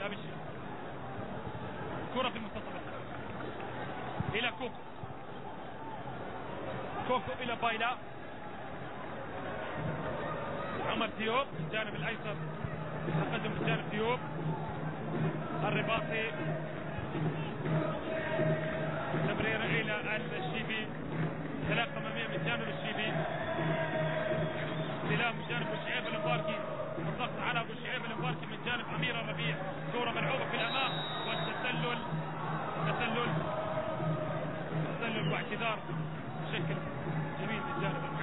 يا بالشام كرة في المنتصف. إلى كوكو كوكو إلى بايلا. عمر ديوب الجانب الأيسر. تقدم الجانب ديوب. الرباطي. تمريرة إلى الشيبي. ثلاثة أمامية من جانب الشيبي. جاء من جانب بوشعيب المباركي الضغط على بوشعيب المباركي من جانب أمير الربيع. كورة ملعوبه في الأمام. والتسلل تسلل تسلل واعتذار بشكل جميل من جانب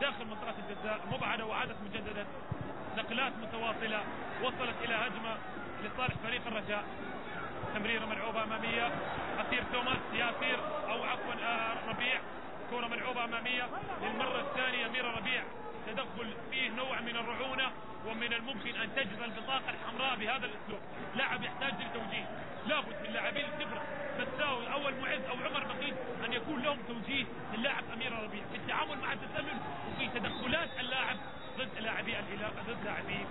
داخل منطقة الجزاء مبعدة وعادت مجددا نقلات متواصلة وصلت إلى هجمة لصالح فريق الرجاء. تمريرة ملعوبة أمامية. أثير توماس ياسير أو عفوا آه، ربيع. كرة ملعوبة أمامية. للمرة الثانية أمير ربيع. تدخل فيه نوع من الرعونة. ومن الممكن أن تجرى البطاقة الحمراء بهذا الأسلوب. لاعب يحتاج لتوجيه. لابد من لاعبين الخبرة فتساوي أول معز أو عمر بقيت أن يكون لهم توجيه للاعب أمير ربيع في التعامل مع التسلل وفي تدخلات اللاعب ضد لاعبي الهلال ضد لاعبي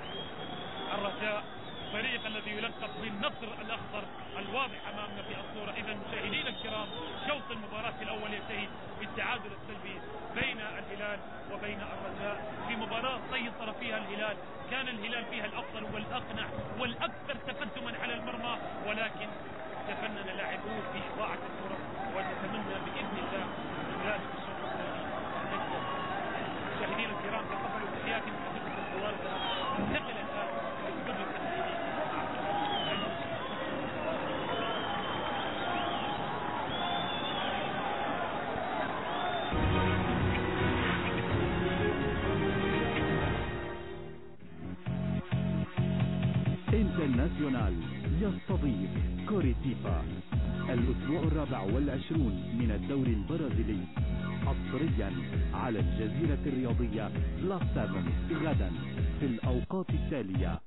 الرجاء. الفريق الذي يلقب بالنصر الأخضر الواضح أمامنا في الصورة. إذا مشاهدينا الكرام شوط المباراة الأول ينتهي بالتعادل السلبي بين الهلال وبين الرجاء. في مباراة سيطر فيها الهلال كان الهلال فيها الأفضل والأقنع والأكثر تقدما على المرمى ولكن تفنن لاعبوه في اضاعه على الجزيرة الرياضية 7 غدا في الأوقات التالية.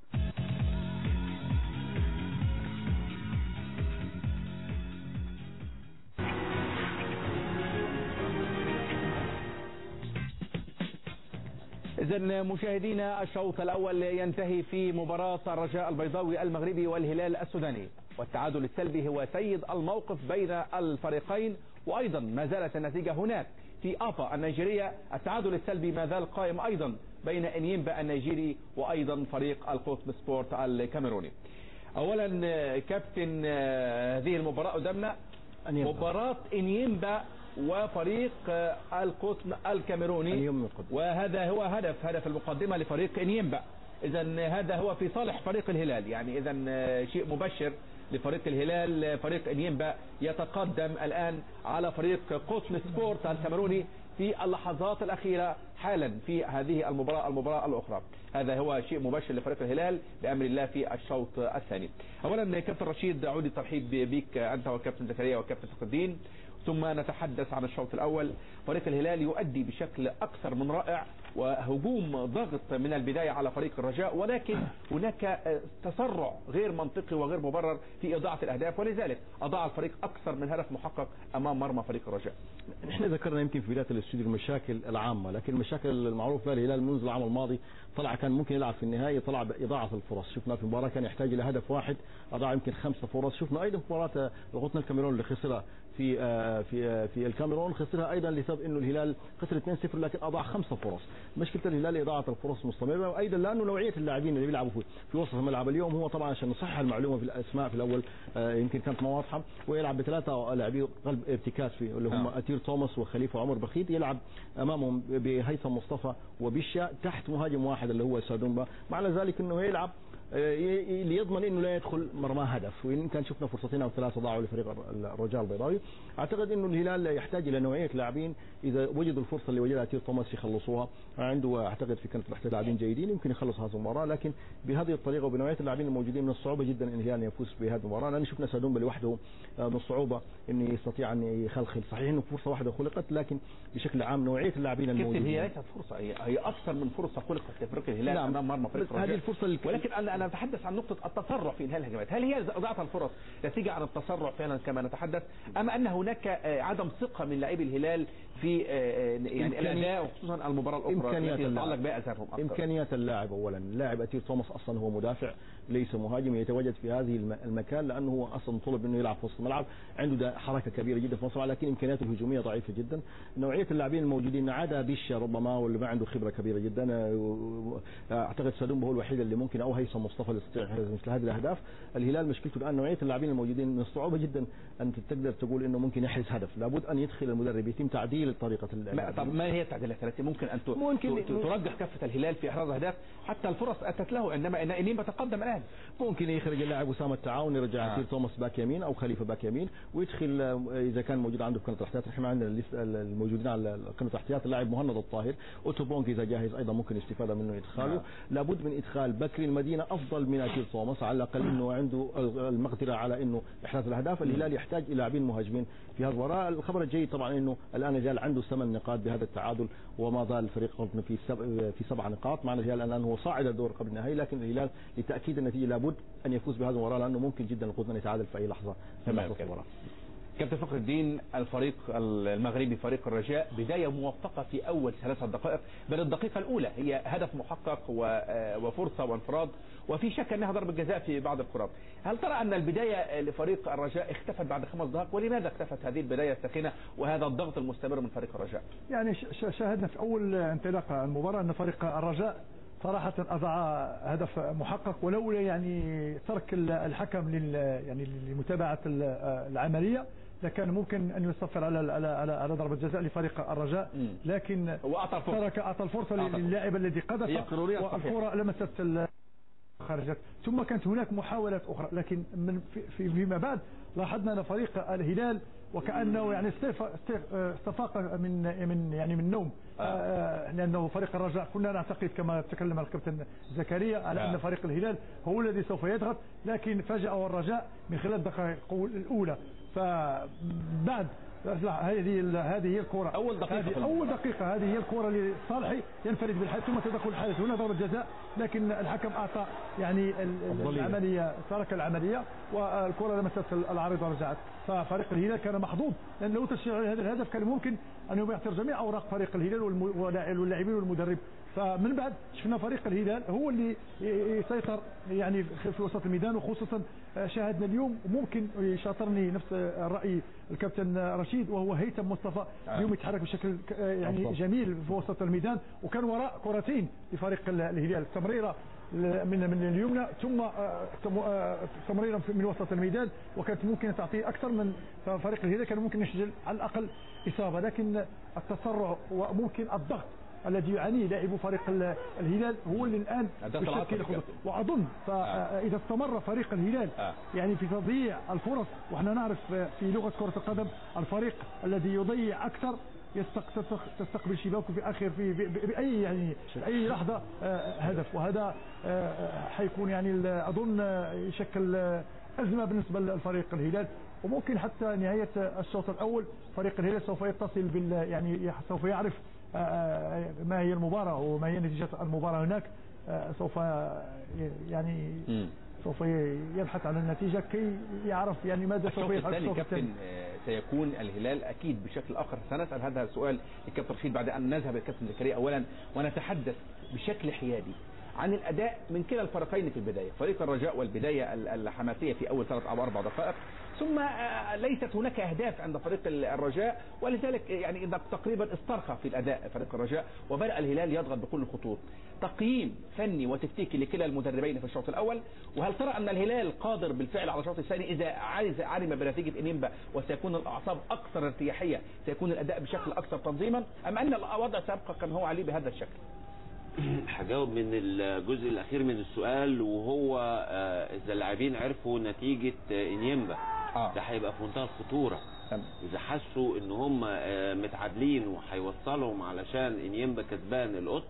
إذا مشاهدينا الشوط الأول ينتهي في مباراة الرجاء البيضاوي المغربي والهلال السوداني. والتعادل السلبي هو سيد الموقف بين الفريقين وأيضا ما زالت النتيجة هناك. في آفا النيجيرية التعادل السلبي ما زال قائم أيضا بين إنيمبا النيجيري وأيضا فريق القطب سبورت الكاميروني. أولا كابتن هذه المباراة قدامنا. مباراة إنيمبا وفريق القطن الكاميروني. وهذا هو هدف هدف المقدمة لفريق إنيمبا. اذا هذا هو في صالح فريق الهلال. يعني اذا شيء مبشر. لفريق الهلال فريق انيمبا يتقدم الآن على فريق قطن سبورت الكاميروني في اللحظات الأخيرة حالا في هذه المباراة المباراة الأخرى. هذا هو شيء مباشر لفريق الهلال بأمر الله في الشوط الثاني. أولا كابتن رشيد أعود الترحيب بك أنت وكابتن زكريا وكابتن فخر الدين. ثم نتحدث عن الشوط الأول. فريق الهلال يؤدي بشكل أكثر من رائع. وهجوم ضغط من البداية على فريق الرجاء ولكن هناك تسرع غير منطقي وغير مبرر في إضاعة الأهداف ولذلك أضاع الفريق أكثر من هدف محقق أمام مرمى فريق الرجاء. نحن ذكرنا يمكن في بداية الاستوديو المشاكل العامة لكن المشاكل المعروف بها الهلال منذ العام الماضي طلع كان ممكن يلعب في النهاية طلع بإضاعة الفرص. شفنا في المباراة كان يحتاج إلى هدف واحد أضاع يمكن خمسة فرص. شفنا أيضا في مباراة الغطنة الكاميرون اللي خسرها في آه، في آه، في الكاميرون خسرها أيضا لسبب إنه الهلال خسر 2-0 لكن أضاع خمسة فرص مشكلة الهلال إضاعة الفرص مستمرة وأيضا لأنه نوعية اللاعبين اللي بيلعبوا في, وسط الملعب اليوم هو طبعا عشان نصحح المعلومة في الأسماء في الأول آه، يمكن كانت ما واضحة ويلعب بثلاثة لاعبي قلب ارتكاز في اللي هم آه. اتير توماس وخليفة عمر بخيت يلعب أمامهم بهيثم مصطفى وبشا تحت مهاجم واحد اللي هو سادومبا معنى ذلك إنه يلعب ليضمن إنه لا يدخل مرمى هدف. وإن كان شفنا فرصتين أو ثلاثة ضاعوا لفريق الر- الرجاء البيضاوي. أعتقد إنه الهلال يحتاج إلى نوعية لاعبين. إذا وجدوا الفرصة اللي وجدها تير توماس يخلصوها عنده اعتقد في كانت احتياج لاعبين جيدين يمكن يخلص هذه المباراة. لكن بهذه الطريقة وبنوعية اللاعبين الموجودين من الصعوبة جدا إن الهلال يفوز بهذه المباراة. لأن شفنا سادومبا لوحده آه، من الصعوبة انه يستطيع أن يخلخل. صحيح إنه فرصة واحدة خلقت لكن بشكل عام نوعية اللاعبين الموجودين. هي ليست فرصة؟ هي, أكثر من فرصة خلقت لفريق الهلال نعم. أمام مرمى فريق هذه الرجاء. الفرصة اللي- ولكن أنا أنا أتحدث عن نقطة التسرع في إنهاء الهجمات. هل هي ضعف الفرص نتيجة عن التسرع فعلا كما نتحدث؟ أم أن هناك آه، عدم ثقة من لاعبي الهلال في آه، آه، يعني الاداء وخصوصا المباراة الأخرى إمكانيات التي يتعلق اللاعب. بها اثرهم أكثر. إمكانيات اللاعب اولا. اللاعب أتير توماس أصلا هو مدافع ليس مهاجم يتواجد في هذه الم- المكان لأنه هو أصلا طلب إنه يلعب في وسط الملعب. عنده حركة كبيرة جدا في وسط الملعب لكن إمكانياته الهجومية ضعيفة جدا. نوعية اللاعبين الموجودين عدا بيشا ربما واللي ما عنده خبرة كبيرة جدا آه، أعتقد سادومبا هو الوحيد اللي ممكن أو هيثم مصطفى اللي يستطيع مثل هذه الأهداف. الهلال مشكلته الآن نوعية اللاعبين الموجودين من الصعوبة جدا أن تقدر تقول إنه ممكن يحرز هدف. لابد أن يدخل المدرب يتم تعديل طريقة اللعب ما طب ما هي التعديلات التي ممكن أن ت- ممكن- ترجح كفه الهلال في احراز أهداف. حتى الفرص أتت له إنما انما تقدم الآن. ممكن يخرج اللاعب اسامه التعاون يرجع آه. آه. توماس back يمين أو خليفة back يمين ويدخل آه، إذا كان موجود عنده في كنبة الاحتياط إحنا عندنا الموجودين على كنبة الاحتياط اللاعب مهند الطاهر أوتوبونج إذا جاهز أيضا ممكن استفادة منه إدخاله آه. لابد من إدخال بكري المدينة أفضل من اتير توماس على الأقل إنه عنده المقدرة على إنه احراز الأهداف الهلال يحتاج إلى لاعبين مهاجمين في هذا المباراه الخبر الجيد طبعا إنه الآن الهلال عنده ثمان نقاط بهذا التعادل وما زال الفريق في سبع في سبع نقاط مع الهلال الآن هو صاعد الدور قبل النهائي لكن الهلال لتأكيد النتيجة لابد أن يفوز بهذه المباراة لأنه ممكن جدا القطن ان يتعادل في اي لحظه تمام. المباراه كابتن فخر الدين الفريق المغربي فريق الرجاء بداية موفقة في أول ثلاثة دقائق بل الدقيقة الأولى هي هدف محقق آه، وفرصة وانفراد وفي شك أنها ضربة جزاء في بعض الكرات. هل ترى أن البداية لفريق الرجاء اختفت بعد خمس دقائق؟ ولماذا اختفت هذه البداية الساخنة وهذا الضغط المستمر من فريق الرجاء؟ يعني شاهدنا في أول انطلاقة المباراة أن فريق الرجاء صراحة أضاع هدف محقق ولولا يعني ترك ال- الحكم لل يعني لمتابعة ال- العملية لكان ممكن أن يصفر على على على, على ضربة جزاء لفريق الرجاء. لكن هو أعطى الفرصة. ترك أعطى الفرصة للاعب الذي قذف. والكرة لمست خرجت ثم كانت هناك محاولات أخرى لكن من في في فيما بعد لاحظنا أن فريق الهلال وكأنه يعني استفاق من من يعني من نوم. آه، لأنه فريق الرجاء كنا نعتقد كما تكلم الكابتن زكريا على آه. أن فريق الهلال هو الذي سوف يضغط لكن فاجأه الرجاء من خلال الدقائق الأولى. فبعد لا هذه هذه هي الكرة أول دقيقة في هذه. أول دقيقة هذه هي الكرة لصالحي ينفرد بالحارس ثم تدخل الحارس هنا ضربة جزاء لكن الحكم أعطى يعني ال- ال- أفضلية. العملية ترك العملية والكرة لمست العارضة ورجعت ففريق الهلال كان محظوظ لأن لو تشجيع هذا الهدف كان ممكن أن يعثر جميع أوراق فريق الهلال واللاعبين والمدرب فمن بعد شفنا فريق الهلال هو اللي يسيطر يعني في وسط الميدان وخصوصا شاهدنا اليوم ممكن يشاطرني نفس الرأي الكابتن رشيد وهو هيثم مصطفى اليوم يتحرك بشكل يعني. جميل في وسط الميدان وكان وراء كرتين لفريق ال- الهلال تمريرة ل- من من اليمنى ثم آه، آه، تمريرة من وسط الميدان وكانت ممكن تعطيه أكثر من فريق الهلال كان ممكن يسجل على الأقل إصابة لكن التسرع وممكن الضغط الذي يعانيه لاعبو فريق ال- الهلال هو اللي العصبي يشكل. كابتن. وأظن فاذا استمر فريق الهلال آه. يعني في تضييع الفرص وإحنا نعرف في لغة كرة القدم الفريق الذي يضيع تستق- تستقبل شباكه في اخر في باي يعني أي لحظة آه، هدف وهذا آه، حيكون يعني أظن آه، يشكل آه، أزمة بالنسبة للفريق الهلال وممكن حتى نهاية الشوط الأول فريق الهلال سوف يتصل بال يعني سوف يعرف آه، آه، ما هي المباراة وما هي نتيجة المباراة هناك آه، سوف يعني. سوف يبحث عن النتيجة كي يعرف يعني ماذا سوف يفعل الثاني كابتن آه، سيكون الهلال أكيد بشكل آخر سنسأل هذا السؤال للكابتن رشيد بعد أن نذهب للكابتن زكريا اولا ونتحدث بشكل حيادي عن الأداء من كلا الفريقين في البداية فريق الرجاء والبداية ال- الحماسية في أول ثلاث أو أربع دقائق ثم آه، ليست هناك أهداف عند فريق ال- الرجاء ولذلك يعني إذا تقريبا استرخى في الأداء فريق الرجاء وبدأ الهلال يضغط بكل الخطوط تقييم فني وتكتيكي لكلا المدربين في الشوط الأول. وهل ترى أن الهلال قادر بالفعل على الشوط الثاني؟ إذا عايز علم بنتيجة إنيمبا وسيكون الأعصاب أكثر ارتياحية سيكون الأداء بشكل أكثر تنظيما أم أن الوضع سابقا كان هو عليه بهذا الشكل؟ هجاوب من الجزء الأخير من السؤال وهو آه، إذا اللاعبين عرفوا نتيجة آه، إنيمبا آه. ده هيبقى في منتهى الخطورة. إذا حسوا إن هم آه، متعادلين وهيوصلهم علشان إنيمبا كسبان القط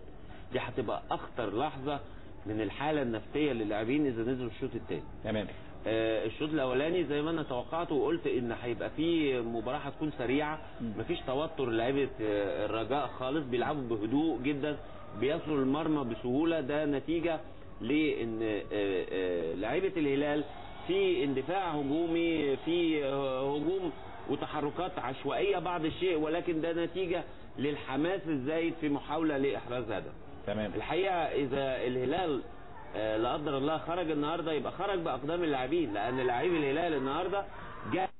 دي هتبقى أخطر لحظة من الحالة النفسية للاعبين إذا نزلوا الشوط الثاني تمام. آه، الشوط الأولاني زي ما أنا توقعت وقلت إن هيبقى في مباراة هتكون سريعة مفيش توتر لعيبة آه، الرجاء خالص بيلعبوا بهدوء جدا. بيصلوا المرمى بسهولة ده نتيجة لإن آه، آه، لعيبة الهلال في اندفاع هجومي في هجوم وتحركات عشوائية بعض الشيء ولكن ده نتيجة للحماس الزايد في محاولة لإحراز هدف. تمام. الحقيقة إذا الهلال آه، لا قدر الله خرج النهارده يبقى خرج بأقدام اللاعبين لأن لاعبي الهلال النهارده جاء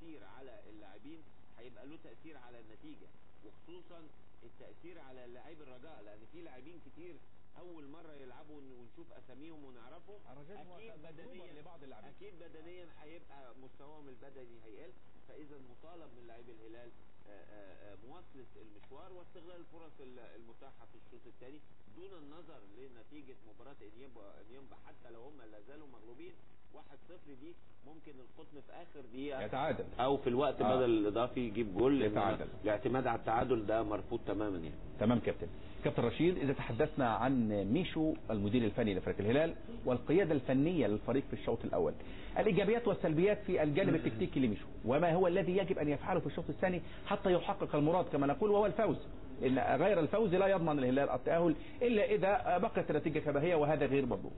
تأثير على اللاعبين هيبقى له تأثير على النتيجة. وخصوصا التأثير على لاعبي الرجاء لأن في لاعبين كتير أول مرة يلعبوا ونشوف أساميهم ونعرفهم. أكيد بدنيا لبعض اللاعبين. أكيد بدنيا هيبقى مستواهم البدني هيقل. فإذا مطالب من لاعبي الهلال آه، آه، آه، مواصلة المشوار واستغلال الفرص ال- المتاحة في الشوط الثاني. دون النظر لنتيجة مباراة انيمبا حتى لو هم لا زالوا مغلوبين 1-0 دي ممكن القطن في آخر دقيقة يتعادل. أو في الوقت آه. بدل الإضافي يجيب جول يتعادل. الاعتماد على التعادل ده مرفوض تماما يعني. تمام كابتن. كابتن رشيد إذا تحدثنا عن ميشو المدير الفني لفريق الهلال والقيادة الفنية للفريق في الشوط الأول. الإيجابيات والسلبيات في الجانب التكتيكي لميشو. وما هو الذي يجب أن يفعله في الشوط الثاني حتى يحقق المراد كما نقول وهو الفوز؟ لأن غير الفوز لا يضمن الهلال التأهل إلا إذا بقت النتيجة كما هي وهذا غير مضمون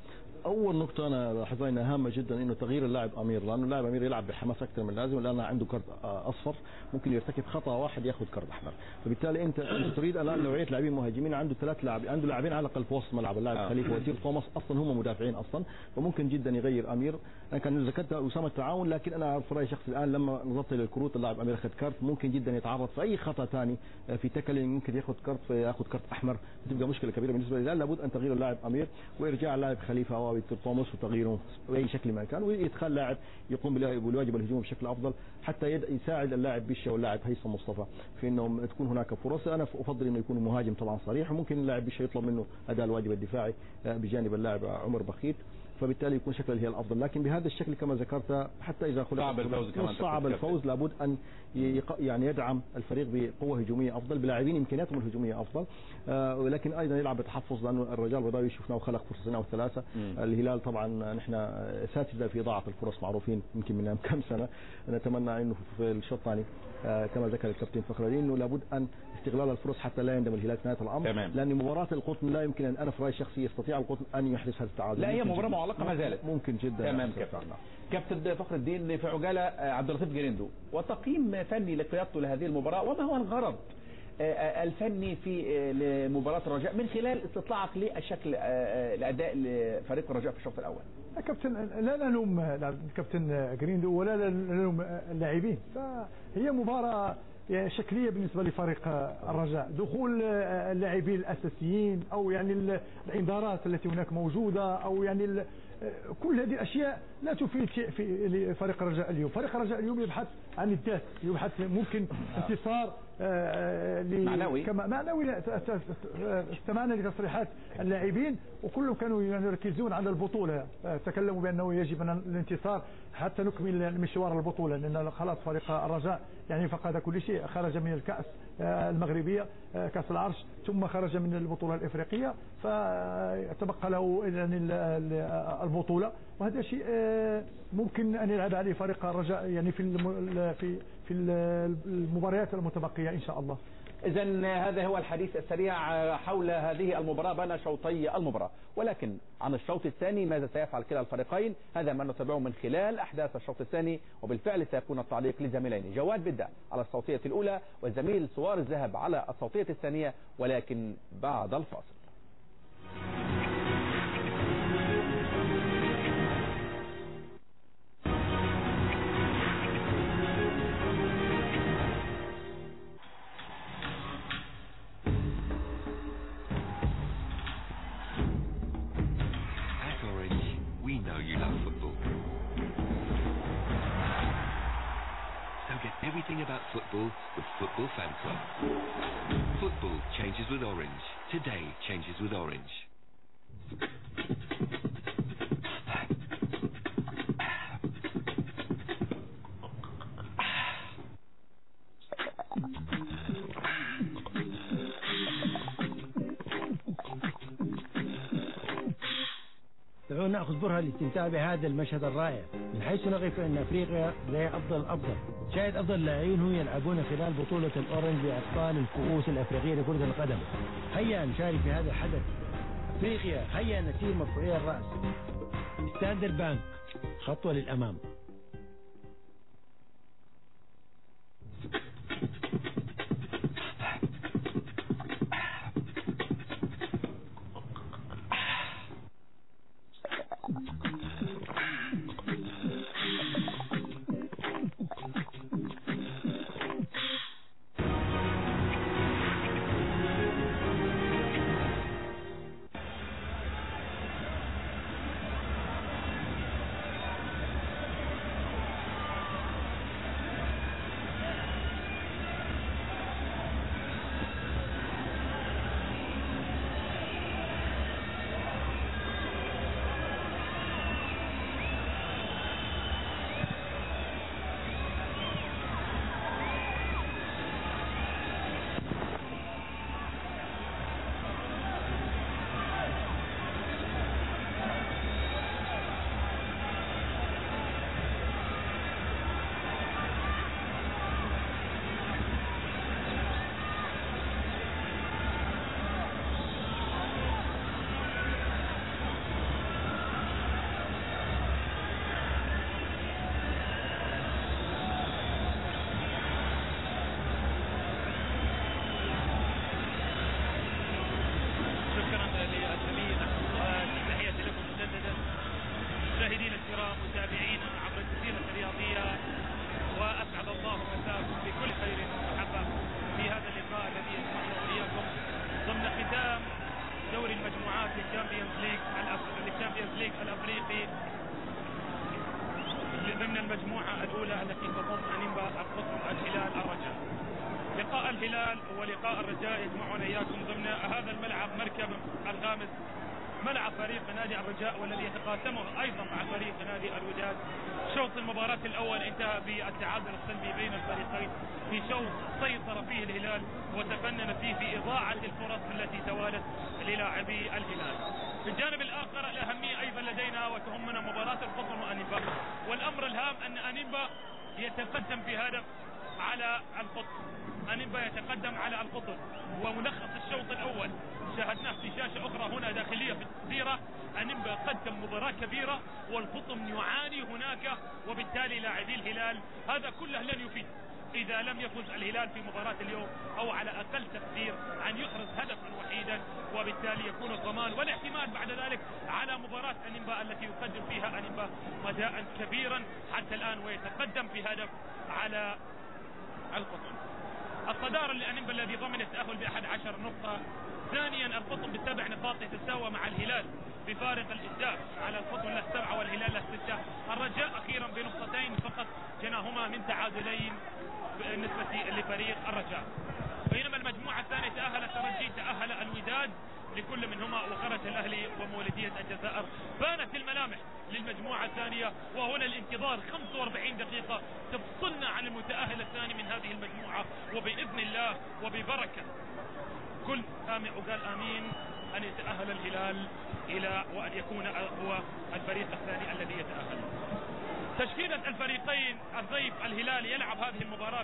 أول نقطة أنا لاحظها إنها هامة جدا إنه تغيير اللاعب أمير لأنه اللاعب أمير يلعب بحماس أكثر من اللازم لأن عنده كرت أصفر ممكن يرتكب خطأ واحد يأخذ كرت أحمر. فبالتالي أنت أنت تريد الآن نوعية لاعبين مهاجمين عنده ثلاث لاعبين عنده لاعبين على الأقل في وسط ملعب اللاعب آه. خليفة وتير توماس أصلا هم مدافعين أصلا فممكن جدا يغير أمير. أنا كان ذكرت أسامة التعاون لكن أنا في رايي شخصي الآن لما نظرت للكروت اللاعب أمير أخذ كرت ممكن جدا يتعرض في أي خطأ ثاني آه، في تكلين ممكن ياخذ كرت ياخذ كرت أحمر تبقى مشكلة كبيرة بالنسبة للهلال لابد أن تغيير اللاعب أمير وارجاع اللاعب خليفة أو توماس وتغييره بأي شكل ما كان ويدخل لاعب يقوم بالوا- بالواجب الهجومي بشكل أفضل حتى يساعد اللاعب بيشا واللاعب هيثم مصطفى في انهم تكون هناك فرص. أنا أفضل إنه يكون مهاجم طبعا صريح وممكن اللاعب بيشا يطلب منه أداء الواجب الدفاعي آه، بجانب اللاعب عمر بخيت. فبالتالي يكون شكل الهلال أفضل لكن بهذا الشكل كما ذكرت حتى إذا خلق صعب الفوز كمان صعب. الفوز لابد أن يعني يدعم الفريق بقوة هجومية أفضل بلاعبين إمكانياتهم الهجومية أفضل آه، ولكن أيضا يلعب بتحفظ لأنه الرجال البيضاوي شفناه خلق فرصتين أو ثلاثة. الهلال طبعا نحن اساتذه في اضاعه الفرص معروفين يمكن من كم سنة نتمنى إنه في الشوط الثاني آه، كما ذكر الكابتن فخر الدين إنه لابد أن استغلال الفرص حتى لا يندم الهلال في نهاية الأمر تمام. لأن مباراة القطن لا يمكن أن أنا في رايي الشخصي يستطيع القطن أن يحدث هذا التعادل لا هي ممكن مباراة جداً. معلقة ما زالت. ممكن جدا تمام كابتن. كابتن فخر الدين في عجالة آه، عبد اللطيف جريندو وتقييم فني لقيادته لهذه المباراة وما هو الغرض آه، آه، الفني في لمباراة الرجاء من خلال استطلاعك للشكل الأداء لفريق الرجاء في الشوط الأول كابتن لا نلوم كابتن جريندو ولا لا نلوم اللاعبين فهي مباراة شكلية بالنسبة لفريق الرجاء دخول اللاعبين الأساسيين أو يعني ال- الإنذارات التي هناك موجودة أو يعني كل هذه الأشياء لا تفيد شيء في لفريق الرجاء اليوم. فريق الرجاء اليوم يبحث عن الذات يبحث ممكن انتصار آه، آه، معنوي. كما معنوي استمعنا لتصريحات اللاعبين وكلهم كانوا يركزون على البطولة. آه، تكلموا بأنه يجب أن الانتصار حتى نكمل مشوار البطولة لأن خلاص فريق الرجاء يعني فقد كل شيء خرج من الكأس. آه، المغربية آه، كأس العرش ثم خرج من البطولة الإفريقية فتبقى له ال- ال- البطولة. وهذا شيء آه، ممكن أن يلعب عليه فريق الرجاء يعني في في المباريات المتبقية إن شاء الله. إذا هذا هو الحديث السريع حول هذه المباراة بين شوطي المباراة. ولكن عن الشوط الثاني ماذا سيفعل كلا الفريقين؟ هذا ما نتابعه من خلال أحداث الشوط الثاني وبالفعل سيكون التعليق لزميلين. جواد بدع على الصوتية الأولى والزميل سوار الذهب على الصوتية الثانية ولكن بعد الفاصل. Everything about football with Football Fan Club. Football changes with Orange. Today changes with Orange. دعونا نأخذ برهة للاستمتاع بهذا المشهد الرائع من حيث نقف فان أفريقيا لديها أفضل الافضل شاهد أفضل اللاعبين هم يلعبون خلال بطولة ال Orange بأبطال الكؤوس الأفريقية لكرة القدم. هيا نشارك في هذا الحدث. أفريقيا هيا نسير مرفوعي الرأس. Standard Bank خطوة للأمام. نادي الرجاء والذي يتقاسمه أيضا مع فريق نادي الوداد. شوط المباراة الأول انتهى بالتعادل السلبي بين الفريقين في شوط سيطر فيه الهلال وتفنن فيه في إضاعة الفرص التي توالت للاعبي الهلال. في الجانب الآخر الأهمية أيضا لدينا وتهمنا مباراة القطن وانيمبا والأمر الهام أن انيمبا يتقدم بهدف على القطن انيمبا يتقدم على القطن وملخص الشوط الأول شاهدناه في شاشة أخرى هنا داخلية في الجزيرة انيمبا قدم مباراة كبيرة والقطن يعاني هناك وبالتالي لاعبي الهلال هذا كله لن يفيد. إذا لم يفز الهلال في مباراة اليوم أو على أقل تقدير أن يحرز هدفا وحيدا وبالتالي يكون الضمان والاعتماد بعد ذلك على مباراة انيمبا التي يقدم فيها انيمبا اداء كبيرا حتى الآن ويتقدم بهدف على القطن الصدارة لأنيمبا الذي ضمن التأهل بأحد عشر نقطة. ثانيا القطن بسبع نقاط يتساوى مع الهلال بفارق الإهداف على القطن له سبعة والهلال له ستة الرجاء أخيرا بنقطتين فقط جناهما من تعادلين بالنسبة لفريق الرجاء. بينما المجموعة الثانية تأهل الترجي تأهل الوداد لكل منهما وخرج الأهلي ومولدية الجزائر. بانت الملامح للمجموعة الثانية وهنا الانتظار 45 دقيقة تفصلنا عن المتأهل الثاني من هذه المجموعة. وبإذن الله وببركة كل سامع وقال آمين. أن يتأهل الهلال إلى وأن يكون هو الفريق الثاني الذي يتأهل. تشكيلة الفريقين الضيف الهلال يلعب هذه المباراة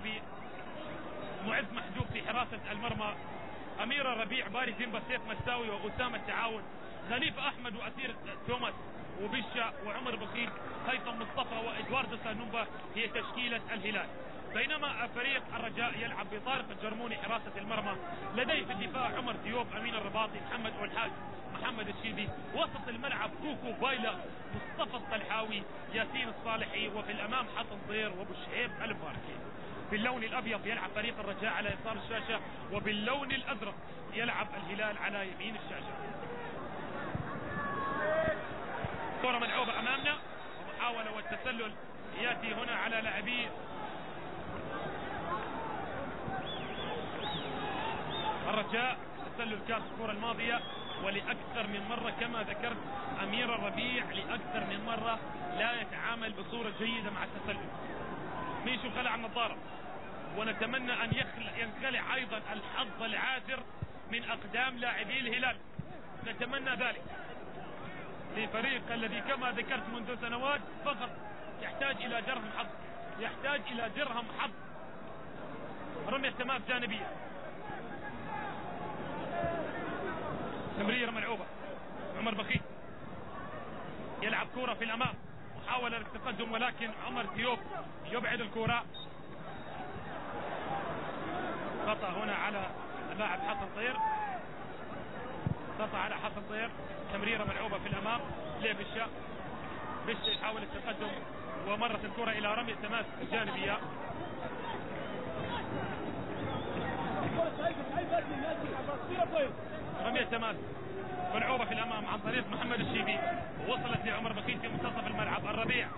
بمعز محجوب في حراسة المرمى أمير الربيع باري زيمبا سيف مساوي وأسامة التعاون خليفة أحمد وأسير توماس. وبشا وعمر بخيت هيثم مصطفى وإدواردو سانوبا هي تشكيلة الهلال. بينما فريق الرجاء يلعب بطارق الجرموني حراسة المرمى. لديه في الدفاع عمر ديوب أمين الرباطي محمد والحاج محمد الشيبي. وسط الملعب كوكو بايلا مصطفى الطلحاوي ياسين الصالحي وفي الأمام حسن طير وأبو شعيب المباركي باللون الأبيض يلعب فريق الرجاء على يسار الشاشة وباللون الأزرق يلعب الهلال على يمين الشاشة. كرة ملعوبة أمامنا. ومحاولة والتسلل يأتي هنا على لاعبي الرجاء. تسلل كاس الكرة الماضية ولأكثر من مرة كما ذكرت أمير الربيع لأكثر من مرة لا يتعامل بصورة جيدة مع التسلل. ميشو خلع النظارة. ونتمنى أن ينخلع أيضا الحظ العاثر من أقدام لاعبي الهلال. نتمنى ذلك. لفريق الذي كما ذكرت منذ سنوات فقط يحتاج إلى درهم حظ يحتاج إلى درهم حظ رمية تماس جانبية. تمريرة ملعوبة. عمر بخيت يلعب كورة في الأمام. محاولة للتقدم ولكن عمر ديوب يبعد الكورة. خطأ هنا على اللاعب حسن طير. خطأ على حسن طير تمريرة ملعوبة في الأمام. لبشة بشة يحاول التقدم ومرت الكرة إلى رمي التماس الجانبية رمية تماس ملعوبة في الأمام عن طريق محمد الشيبي. وصلت لعمر بخيت في منتصف الملعب. الربيع.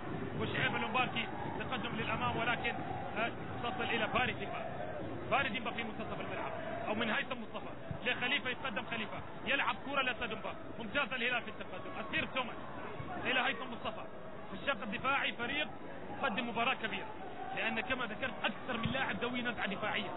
وشعيب المباركي تقدم للأمام ولكن تصل إلى باري ديمبا. باري ديمبا في منتصف الملعب. أو من هيثم مصطفى. لخليفة يتقدم خليفة يلعب كرة لسادومبا ممتاز الهلال في التقدم. أسير توماس. إلى هيثم مصطفى. في الشق الدفاعي فريق قدم مباراة كبيرة. لأن كما ذكرت أكثر من لاعب ذوي نزعة دفاعية.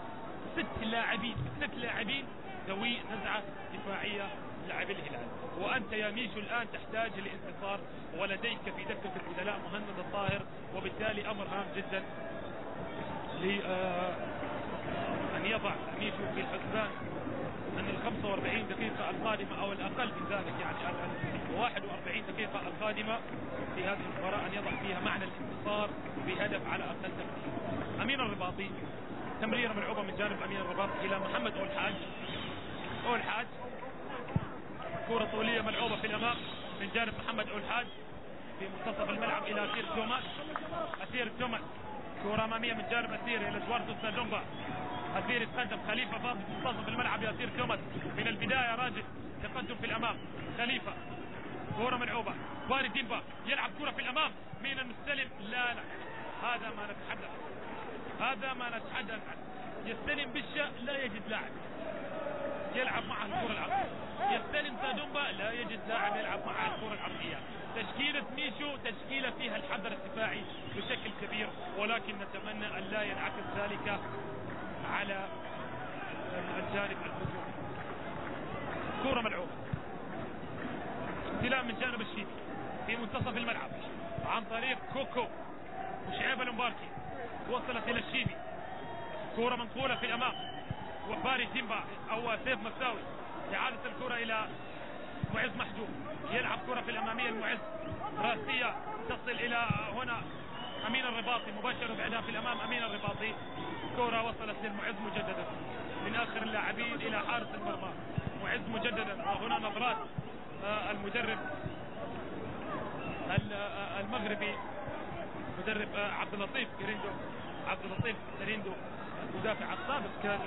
ست لاعبين ست لاعبين ذوي نزعة دفاعية لاعبي الهلال. وأنت يا ميشو الآن تحتاج لانتصار ولديك في دكة البدلاء مهند الطاهر. وبالتالي أمر هام جدا أن يضع ميشو في الحسبان. أن ال 45 دقيقة القادمة أو الأقل من ذلك يعني ال 41 دقيقة القادمة في هذه المباراة أن يضع فيها معنى الانتصار بهدف على أقل تقدير. أمين الرباطي تمريرة ملعوبة من جانب أمين الرباطي إلى محمد أول حاج. أول حاج كرة طولية ملعوبة في الأمام من جانب محمد أول حاج في منتصف الملعب إلى أسير توماس. أسير توماس كرة أمامية من جانب أسير إلى جواردو سالونغا أسير يتقدم خليفة في منتصف الملعب ياسير توماس من البداية راجل تقدم في الأمام. خليفة كرة ملعوبة باري ديمبا يلعب كرة في الأمام. مين المستلم؟ لا لا. هذا ما نتحدث هذا ما نتحدث عنه. يستلم بالشا لا يجد لاعب. يلعب معه الكرة العرضية يستلم سادومبا؟ لا يجد لاعب يلعب مع الكرة العرضية تشكيلة ميشو تشكيلة فيها الحذر الدفاعي بشكل كبير. ولكن نتمنى أن لا ينعكس ذلك على الجانب الهجومي كرة ملعوبة. استلام من جانب الشيبي في منتصف الملعب. عن طريق كوكو. وشعيب المباركي وصلت إلى الشيبي. كرة منقولة في الأمام. وباري تيمبا أو سيف مساوي. إعادة الكرة إلى معز محجوب. يلعب كرة في الأمامية. المعز راسية. تصل إلى هنا. أمين الرباطي مباشرة بعدها في الأمام. أمين الرباطي كرة وصلت للمعز مجددا. من آخر اللاعبين إلى حارس المرمى. معز مجددا. وهنا نظرات آه، المدرب ال- آه، المغربي مدرب آه، عبد اللطيف كريندو. عبد اللطيف كريندو المدافع السابق كان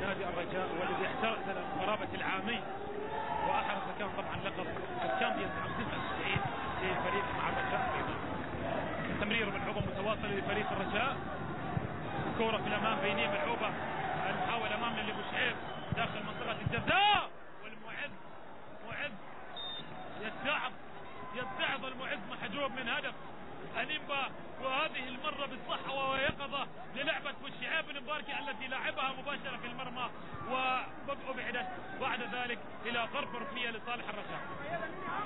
لنادي الرجاء والذي احترف قرابة العامين وأحرز كان طبعا لقب ال Champions عام 99 لفريق مع الرجاء أيضا. تمرير ملعوبة متواصلة لفريق الرجاء. كورة في الأمام بينية ملعوبة. المحاولة امامنا لبوشعيب داخل منطقة الجزاء. والمعز معز. يتعب يتعظ المعز. محجوب من هدف. انيمبا وهذه المرة بالصحة ويقظة للعبة والشعاب المباركة التي لعبها مباشرة في المرمى وابعدت بعد ذلك إلى ضربة ركنية لصالح الرجاء.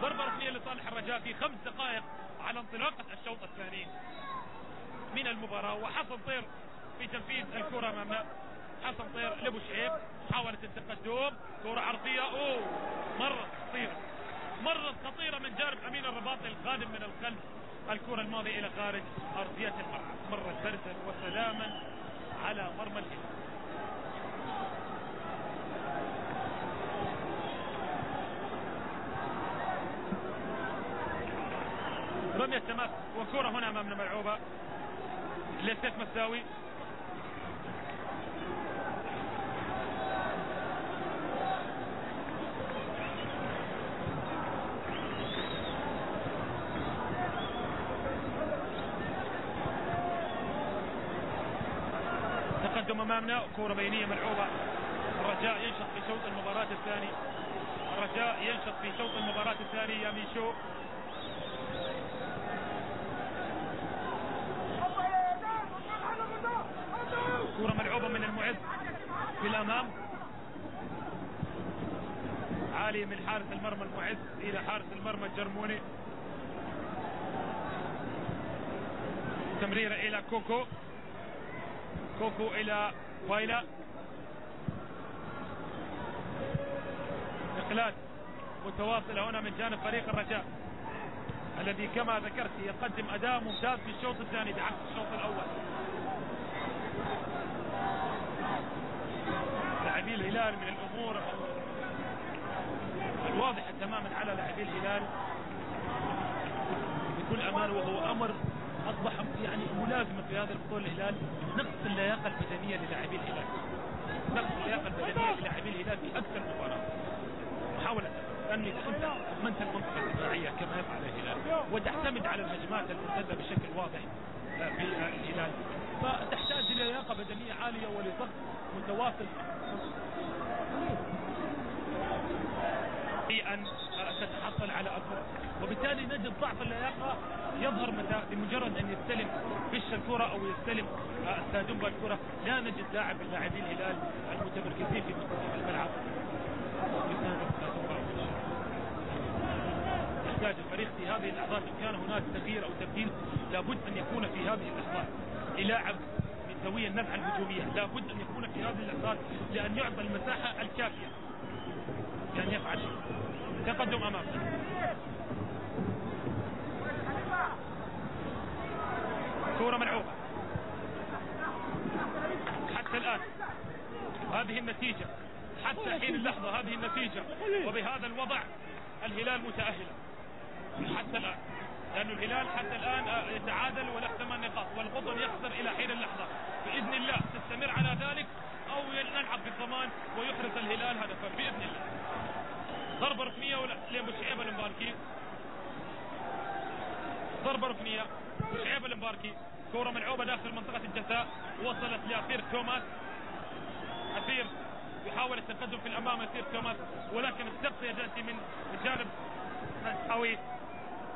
ضربة ركنية لصالح الرجاء في خمس دقائق على انطلاقة الشوط الثاني من المباراة وحسن طير في تنفيذ الكرة امامنا حسن طير لأبو شعيب محاولة التقدم كرة عرضية أوه مرة خطيرة. مرة خطيرة من جانب أمين الرباطي القادم من الخلف الكرة الماضية إلى خارج أرضية الملعب مرة بردا وسلاما على مرمى الهلال رمية تماس وكرة هنا امامنا ملعوبة لسيف مساوي تقدم امامنا كرة بينية ملعوبة الرجاء ينشط في شوط المباراة الثاني. الرجاء ينشط في شوط المباراة الثاني يا ميشو. كرة ملعوبة من المعز في الأمام. عالية من حارس المرمى المعز إلى حارس المرمى الجرموني. تمريرة إلى كوكو. كوكو إلى فايلا اقلال متواصلة هنا من جانب فريق الرجاء الذي كما ذكرت يقدم أداء ممتاز في الشوط الثاني بعكس الشوط الأول. لاعبي الهلال من الأمور الواضحة تماما على لاعبي الهلال. بكل أمان وهو أمر أصبح يعني ملازما في هذا البطولة الهلال نقص اللياقة البدنية للاعبي الهلال. نقص اللياقة البدنية للاعبي الهلال في أكثر مباراة. محاولة انك انت ضمنت المنطقة الدفاعية كما يفعل الهلال. وتعتمد على الهجمات المرتدة بشكل واضح في الهلال. فتحتاج إلى لياقة بدنية عالية ولضغط متواصل في أن تتحصل على الفرص وبالتالي نجد ضعف اللياقة يظهر متى بمجرد أن يستلم فش الكرة أو يستلم السادومبا الكرة لا نجد لاعب من لاعبي الهلال المتمركزين في منتصف الملعب. أو. يحتاج الفريق في هذه اللحظات إن كان هناك تغيير أو تبديل لابد أن يكون في هذه اللحظات. للاعب من ذوي النزعه الهجومية لابد أن يكون في هذه اللحظات لأن يعطى المساحة الكافية. لأن يفعل تقدم امامنا كورة ملعوبة. حتى الآن. هذه النتيجة. حتى حين اللحظة هذه النتيجة. وبهذا الوضع الهلال متأهل. حتى الآن. لأن الهلال حتى الآن آه، يتعادل وله ثمان نقاط والقطن يخسر إلى حين اللحظة. بإذن الله تستمر على ذلك أو نلعب بالضمان ويحرز الهلال هدفا. بإذن الله. ضربة ركنية ولا لأبو شعيب المباركي ضربة ركنية شعيب المباركي كورة ملعوبة داخل منطقة الجزاء. وصلت لأثير توماس. أثير يحاول التقدم في الأمام يصير توماس. ولكن التغطيه تاتي من جانب مسعوي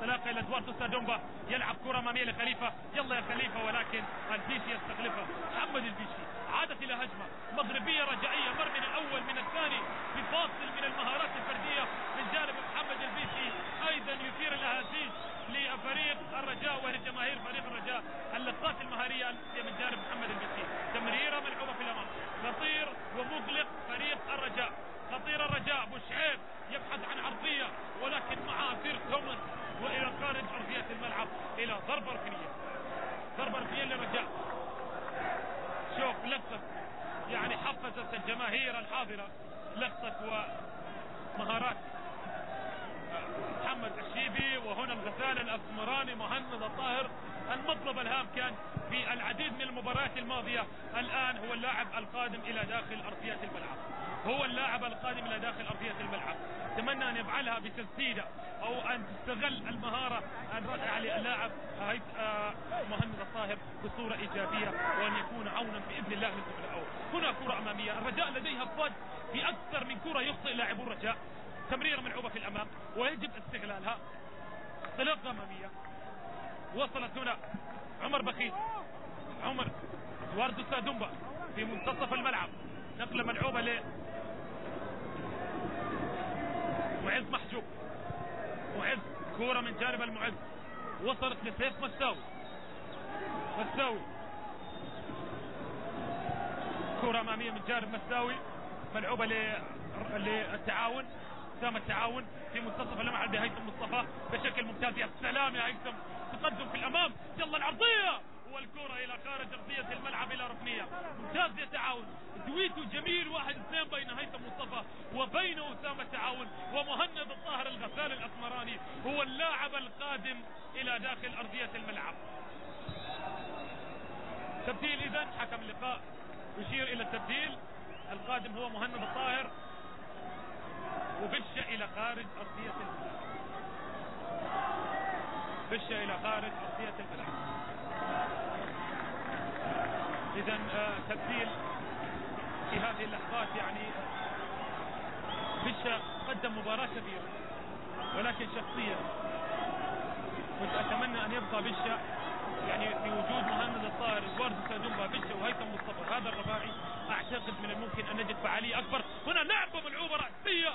تلاقى إلى ادواردو سادومبا يلعب كرة أمامية لخليفة. يلا يا خليفة ولكن البيشي يستخلفها. محمد البيشي عادت إلى هجمة مغربيه رجعيه مر من الأول من الثاني بفاصل من المهارات الفردية من جانب محمد البيشي أيضا يثير الاهازيج لفريق الرجاء ولجماهير فريق الرجاء اللقطات المهارية من جانب محمد البيشي تمريرة ملعوبة في الأمام. خطير ومغلق فريق الرجاء. خطير الرجاء بوشعيب يبحث عن عرضية ولكن معه سير توماس وإلى خارج ارضيه الملعب إلى ضربة ركنية. ضربة ركنية للرجاء. شوف لقطة يعني حفزت الجماهير الحاضرة. لقطة ومهارات محمد الشيبي وهنا الغزال الاسمراني مهند الطاهر المطلب الهام كان في العديد من المباريات الماضية. الآن هو اللاعب القادم إلى داخل أرضية الملعب. هو اللاعب القادم إلى داخل أرضية الملعب. اتمنى أن يفعلها بتسديده أو أن تستغل المهارة يعني اللاعب آه، مهند الطاهر بصورة إيجابية وأن يكون عونا بإذن الله للزمن الأول. هنا كرة أمامية. الرجاء لديها فض في أكثر من كرة يخطئ لاعبو الرجاء. تمريرة ملعوبه في الأمام. ويجب استغلالها. انطلاقه أمامية. وصلت هنا عمر بخيت. عمر ادواردو سادومبا في منتصف الملعب. نقلة ملعوبة ل معز محجوب. معز كورة من جانب المعز. وصلت لسيف مساوي مساوي كرة أمامية من جانب مساوي ملعوبة للتعاون. سام التعاون في منتصف الملعب لهيثم مصطفى بشكل ممتاز. يا سلام يا هيثم. تقدم في الأمام. يلا العرضية. والكرة إلى خارج أرضية الملعب إلى ركنية. ممتاز يا تعاون. دويتو جميل. واحد اثنين بين هيثم مصطفى وبين أسامة التعاون ومهند الطاهر الغسال الأسمراني هو اللاعب القادم إلى داخل أرضية الملعب. تبديل اذا حكم اللقاء يشير إلى التبديل. القادم هو مهند الطاهر. وبش إلى خارج أرضية الملعب بش إلى خارج أرضية الملعب اذا آه، تبديل في هذه اللحظات يعني بش قدم مباراة كبيرة ولكن شخصيا كنت أتمنى أن يبقى بشا يعني في وجود مهند الطاهر ادوارد سادومبا بشا وهيثم مصطفى. هذا الرباعي أعتقد من الممكن أن نجد فعالية أكبر. هنا لعبه ملعوبه رأسية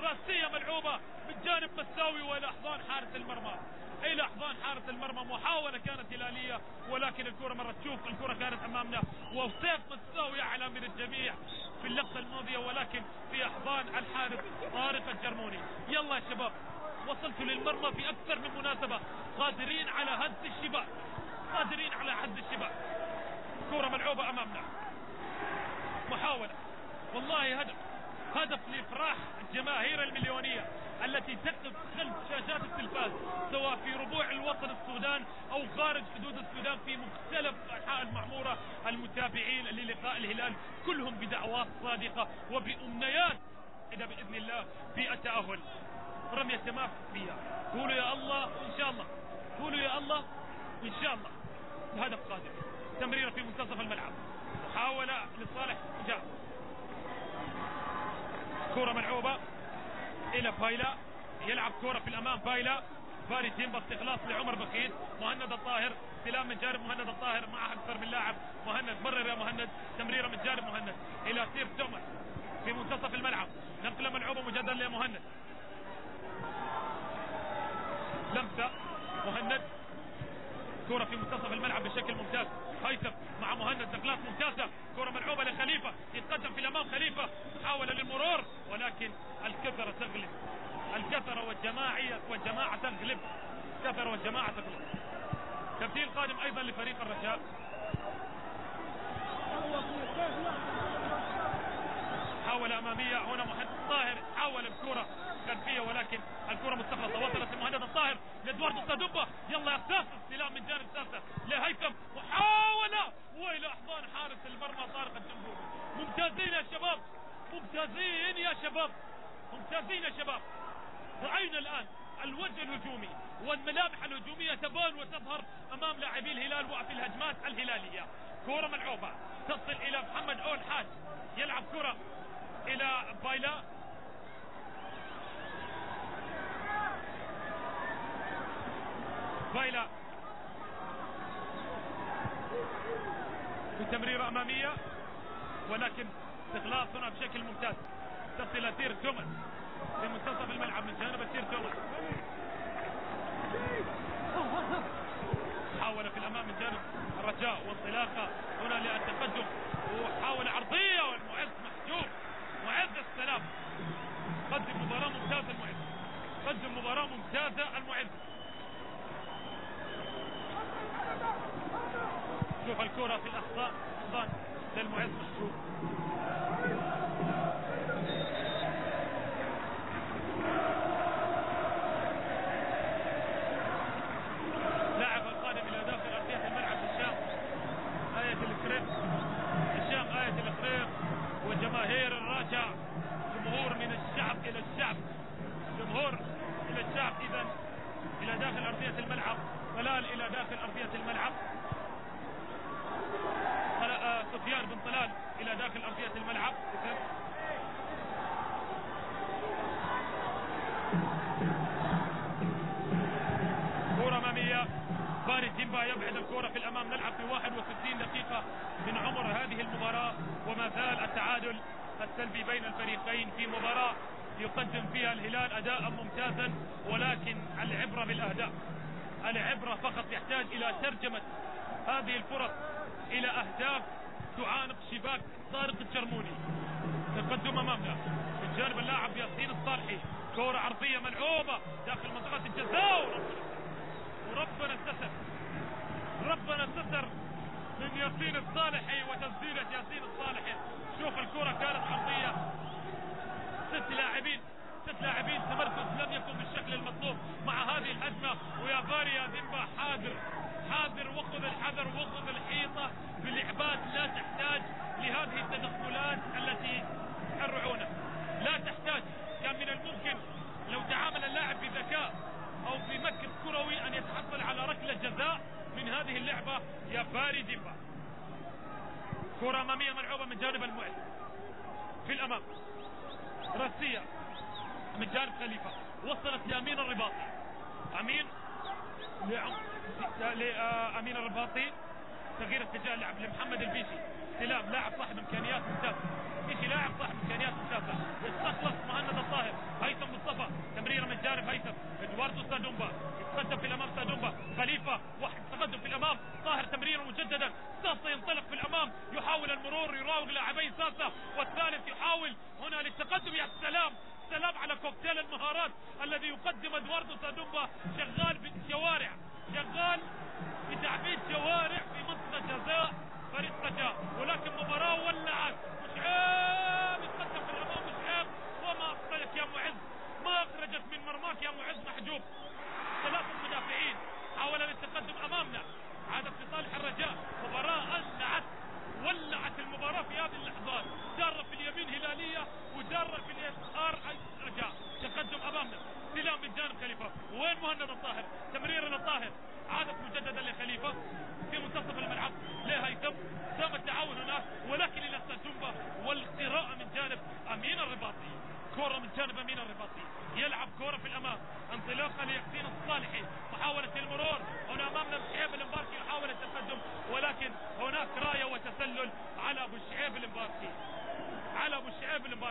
رأسية ملعوبة من جانب مساوي وإلى أحضان حارس المرمى. إلى أحضان حارس المرمى محاولة كانت هلالية ولكن الكرة مرة تشوف الكرة كانت أمامنا. وسيف مساوي أعلى من الجميع في اللقطة الماضية ولكن في أحضان الحارس طارق الجرموني. يلا يا شباب. وصلت للمرمى في أكثر من مناسبة. قادرين على هز الشباك. قادرين على هز الشباك. كرة ملعوبة أمامنا. محاولة. والله هدف. هدف لافراح الجماهير المليونية التي تقف خلف شاشات التلفاز سواء في ربوع الوطن السودان أو خارج حدود السودان في مختلف أنحاء المعمورة المتابعين للقاء الهلال كلهم بدعوات صادقة وبأمنيات. إذا بإذن الله في التأهل رمية تماس فيها قولوا يا الله وان شاء الله. قولوا يا الله وان شاء الله. الهدف قادم تمريرة في منتصف الملعب. محاولة لصالح جاب كرة ملعوبة. إلى فايلا يلعب كرة في الأمام فايلا فاري تيمبا استخلاص لعمر بخيت مهند الطاهر. استلام من جانب مهند الطاهر. مع أكثر من لاعب. مهند مرر يا مهند. تمريرة من جانب مهند. إلى سيف توماس في منتصف الملعب. نقلة ملعوبة مجددا لمهند. لمسة. مهند. كرة في منتصف الملعب بشكل ممتاز. هيثم مع مهند. نقلات ممتازة. كرة ملعوبة لخليفة. يتقدم في الأمام خليفة. محاولة للمرور. ولكن الكثرة تغلب. الكثرة والجماعية والجماعة تغلب. الكثرة والجماعة تغلب. تبديل قادم أيضا لفريق الرجاء. حاول أمامية هنا محمد طاهر حاول الكرة خلفية ولكن الكرة مستخلصة وصلت لمهند الطاهر لادواردو سادوبا يلا يا ساسا استلام من جانب ساسا لهيثم. محاولة وإلى أحضان حارس المرمى طارق الجمهور ممتازين يا شباب ممتازين يا شباب ممتازين يا شباب. رأينا الآن الوجه الهجومي والملامح الهجومية تبان وتظهر أمام لاعبي الهلال وفي الهجمات الهلالية. كرة ملعوبة تصل إلى محمد أول حاج يلعب كرة. إلى بايلا. بايلا. بتمريرة أمامية ولكن استخلاص هنا بشكل ممتاز. تصل تير توماس. في منتصف الملعب من جانب تير توماس. حاول في الأمام من جانب الرجاء وانطلاقة هنا للتقدم. وحاول عرضية والمعز. بعد السلام. قدم مباراة ممتازة المعد قدم مباراة ممتازة المعد شوف الكرة في الأخطاء. للمعد مشروع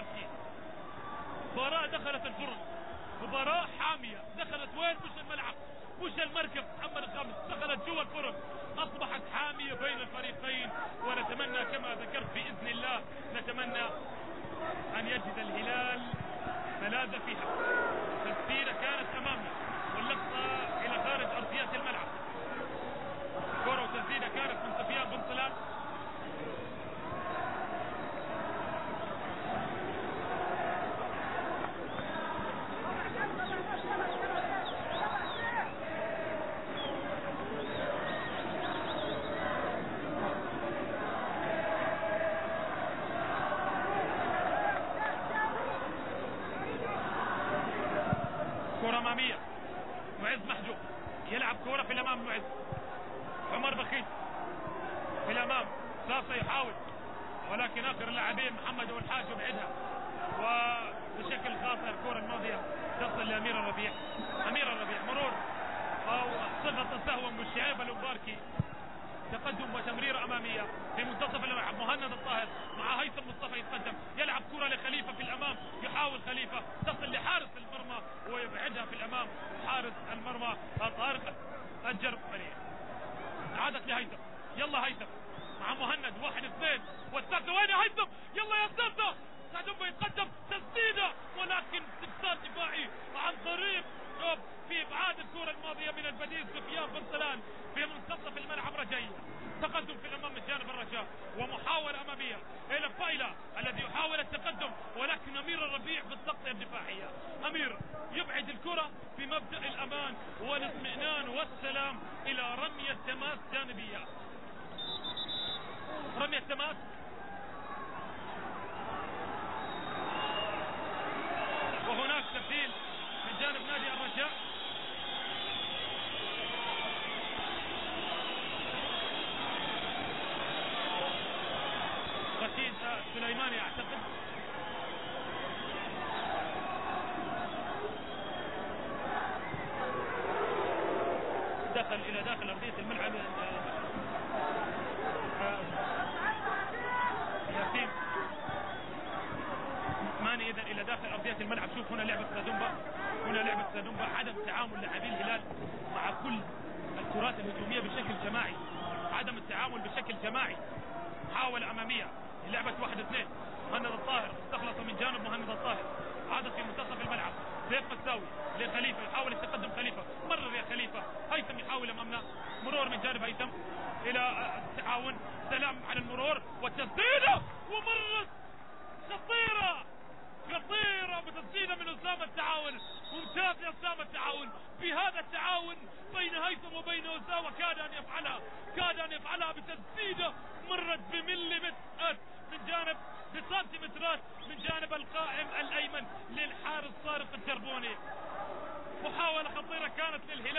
وخمسين مباراة دخلت الفرن. مباراة حامية. دخلت وين؟ مش الملعب. مش المركب. محمد الخامس. دخلت جوا الفرن. أصبحت حامية بين الفريقين. ونتمنى كما ذكرت بإذن الله نتمنى أن يجد الهلال ملاذ فيها. تسديدة كانت أمام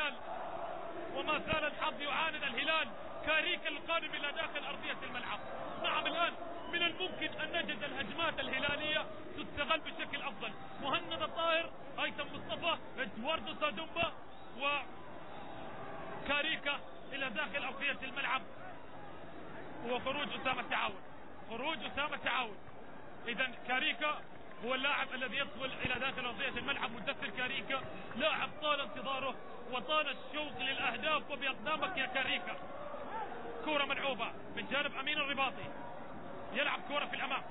الهلال وما زال الحظ يعاند الهلال كاريك القادم إلى داخل أرضية الملعب. نعم الآن من الممكن أن نجد الهجمات الهلالية تستغل بشكل أفضل. مهند الطاهر أيتم مصطفى إدواردو سادومبا و كاريكا إلى داخل أرضية الملعب. وخروج أسامة تعاون خروج أسامة تعاون إذا كاريكا هو اللاعب الذي يدخل إلى داخل أرضية الملعب. مدثر كاريكا لاعب طال انتظاره وطال الشوق للأهداف وبأقدامك يا كاريكا. كرة ملعوبة من جانب أمين الرباطي. يلعب كرة في الأمام.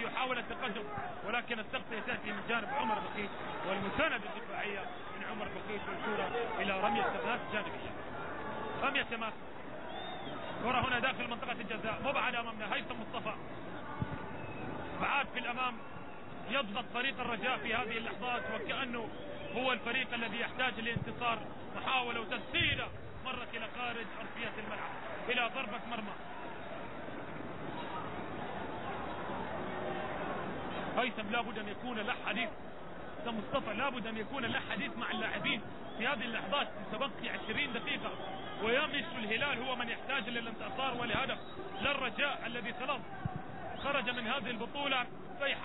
الذي يحاول التقدم ولكن التغطية تأتي من جانب عمر بخيت والمساندة الدفاعية من عمر بخيت والكرة إلى رمية تماس جانبية رمية تماس. كرة هنا داخل منطقة الجزاء مبعد امامنا هيثم مصطفى. بعاد في الأمام يضغط فريق الرجاء في هذه اللحظات وكأنه هو الفريق الذي يحتاج لانتصار محاولة وتسديدة مرت إلى خارج أرضية الملعب إلى ضربة مرمى. هيثم لابد أن يكون له حديث. مصطفى لابد أن يكون له حديث مع اللاعبين في هذه اللحظات متبقي 20 دقيقة. ويمش الهلال هو من يحتاج للانتصار والهدف للرجاء الذي خلاص خرج من هذه البطولة في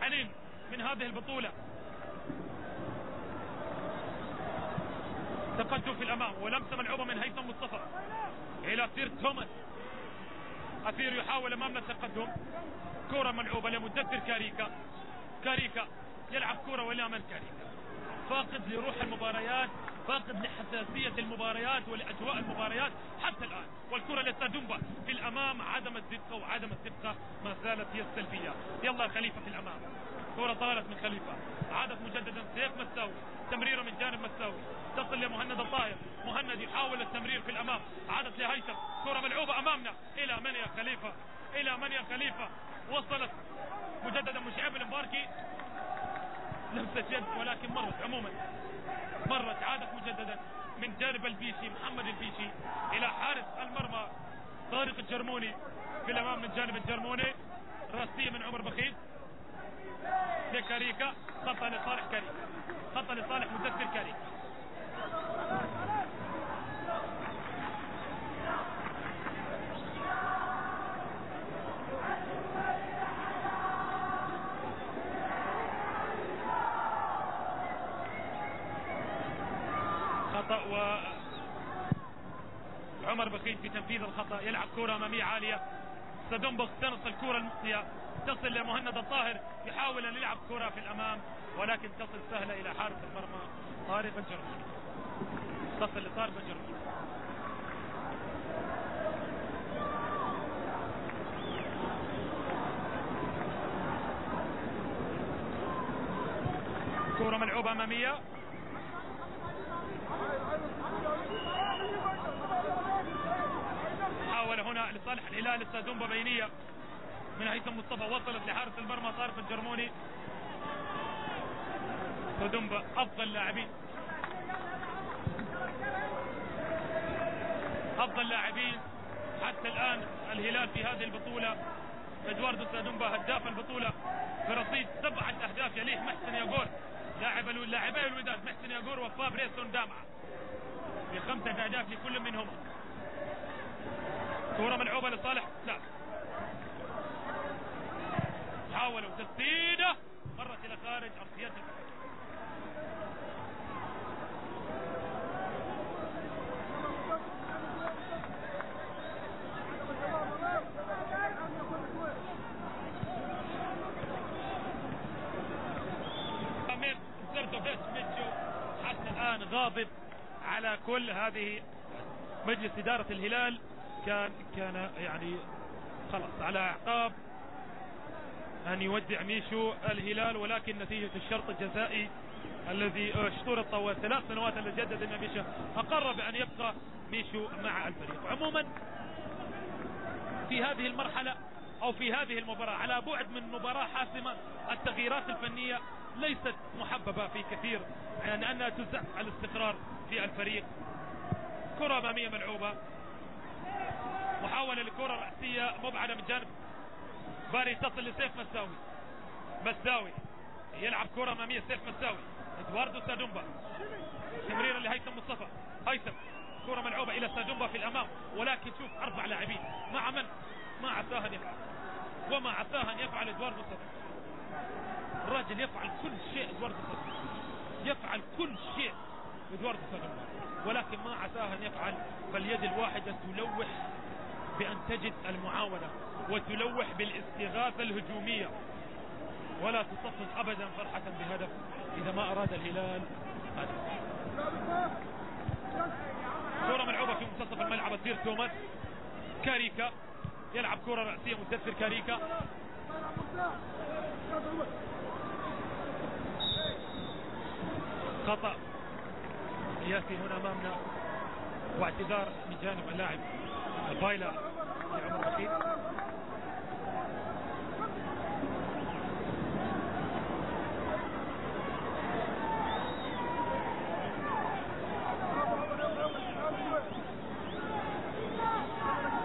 حنين من هذه البطولة. تقدم في الأمام ولمسه ملعوبة من هيثم مصطفى. إلى سير توماس. اثير يحاول أمامنا التقدم. كرة ملعوبة لمدثر كاريكا. كاريكا يلعب كرة ولا من كاريكا. فاقد لروح المباريات. فاقد لحساسية المباريات ولأجواء المباريات حتى الآن. والكرة للتدنبة في الأمام عدم الدقة وعدم الثقة ما زالت هي السلبية. يلا خليفة في الأمام. كرة طالت من خليفة. عادت مجددا سيف مساوي. تمريرة من جانب مساوي. تصل لمهند الطاهر. مهند يحاول التمرير في الأمام. عادت لهيثم. كرة ملعوبة أمامنا. إلى من يا خليفة؟ إلى من يا خليفة؟ وصلت مجددا مشعب المباركي. لمسة يد ولكن مرت عموما. مرت عادت مجددا من جانب البيشي محمد البيشي إلى حارس المرمى طارق الجرموني في الامام من جانب الجرموني. راسية من عمر بخيت. لكاريكا خطأ لصالح كاريكا. خطأ لصالح مدثر كاريكا خطأ و عمر بخيت في تنفيذ الخطأ يلعب كرة أمامية عالية. سدومبوك تنص الكرة المؤتية تصل لمهند الطاهر يحاول أن يلعب كرة في الأمام ولكن تصل سهلة إلى حارس المرمى طارق الجرمي تصل لطارق الجرمي كرة ملعوبة أمامية حاول هنا الهلال السادومبا بينية من هيثم مصطفى وصلت لحارس المرمى طارق الجرموني. سادومبا أفضل لاعبين. أفضل لاعبين حتى الآن الهلال في هذه البطولة. إدواردو سادومبا هداف البطولة. برصيد سبعة أهداف يليه محسن ياغور. لاعب لاعبي الوداد محسن ياغور وفابريسون دامعة. بخمسة أهداف لكل منهما كرة ملعوبة لصالح. لا. حاولوا تسديدة. مرت إلى خارج الآن غاضب على كل هذه مجلس إدارة الهلال. كان كان يعني خلاص على أعتاب أن يودع ميشو الهلال ولكن نتيجة الشرط الجزائي الذي اشترط طوال ثلاث سنوات الذي جدد إن ميشو أقر بأن يبقى ميشو مع الفريق. عموما في هذه المرحلة أو في هذه المباراة على بعد من مباراة حاسمة التغييرات الفنية ليست محببة في كثير يعني أنها تزع الاستقرار في الفريق. كرة أمامية ملعوبة. محاولة لكرة رأسية مبعدة من جانب باري تصل لسيف مساوي. مساوي. يلعب كرة أمامية سيف مساوي. إدواردو سادومبا. تمريرا لهيثم مصطفى. هيثم. كرة ملعوبة إلى سادومبا في الأمام. ولكن شوف أربع لاعبين. مع من؟ ما عساه أن يفعل. وما عساه أن يفعل إدواردو سادومبا. الرجل يفعل كل شيء إدواردو سادومبا. يفعل كل شيء إدواردو سادومبا. ولكن ما عساه أن يفعل فاليد الواحدة تلوح بأن تجد المعاونة وتلوح بالاستغاثة الهجومية. ولا تصفق ابدا فرحة بهدف إذا ما أراد الهلال. كرة ملعوبة في منتصف الملعب تصير توماس. كاريكا يلعب كرة رأسية مدثر كاريكا. خطأ. سياسي هنا أمامنا واعتذار من جانب اللاعب. البايلا لعمر رشيد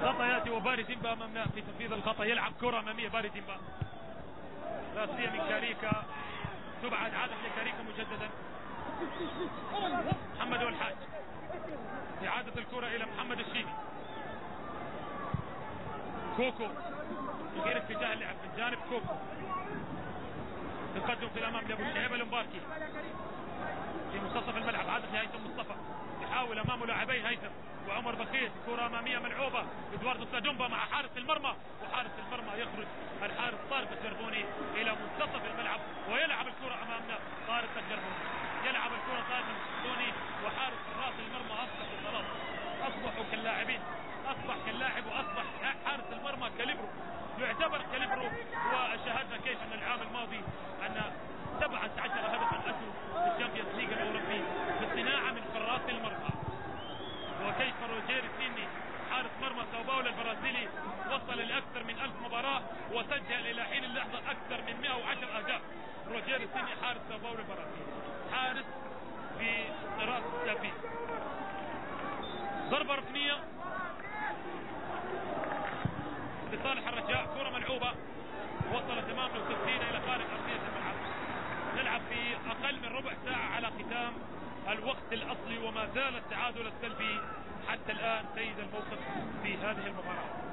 خطأ يأتي وباري ديمبا أمامنا في تنفيذ الخطأ. يلعب كرة أمامية باري ديمبا. رأسية من كاريكا. تبعد عادة لكاريكا مجددا. محمد والحاج. إعادة الكرة إلى محمد الشيبي. كوكو يغير اتجاه اللعب من جانب كوكو. تقدم في الأمام لأبو شعيب المباركي في منتصف الملعب عادة لهيثم مصطفى. يحاول أمامه لاعبين هيثم. وعمر بخيت كرة أمامية ملعوبة. إدواردو سادومبا مع حارس المرمى. وحارس المرمى يخرج الحارس طارق الجرموني إلى منتصف الملعب ويلعب الكرة أمامنا طارق الجرموني. يلعب الكرة طارق الجرموني وحارس حراس المرمى أصبح خلاص. أصبحوا كاللاعبين أصبح كاللاعب وأصبح حارس المرمى كاليبرو يعتبر كاليبرو وشاهدنا كيف أن العام الماضي أن 17 هدفا أتوا في ال Champions League الأوروبي بالصناعة من حراس المرمى. وكيف روجير سيني حارس مرمى ساو باولو البرازيلي وصل لأكثر من ألف مباراة وسجل إلى حين اللحظة أكثر من 110 أهداف. روجير سيني حارس ساو باولو البرازيلي. حارس في طراز التافي ضربة ركنية لصالح الرجاء كرة ملعوبة. وصلت امامنا وتسديدة إلى خارج أرضية الملعب. نلعب في أقل من ربع ساعة على ختام الوقت الأصلي وما زال التعادل السلبي حتى الآن سيد الموقف في هذه المباراة.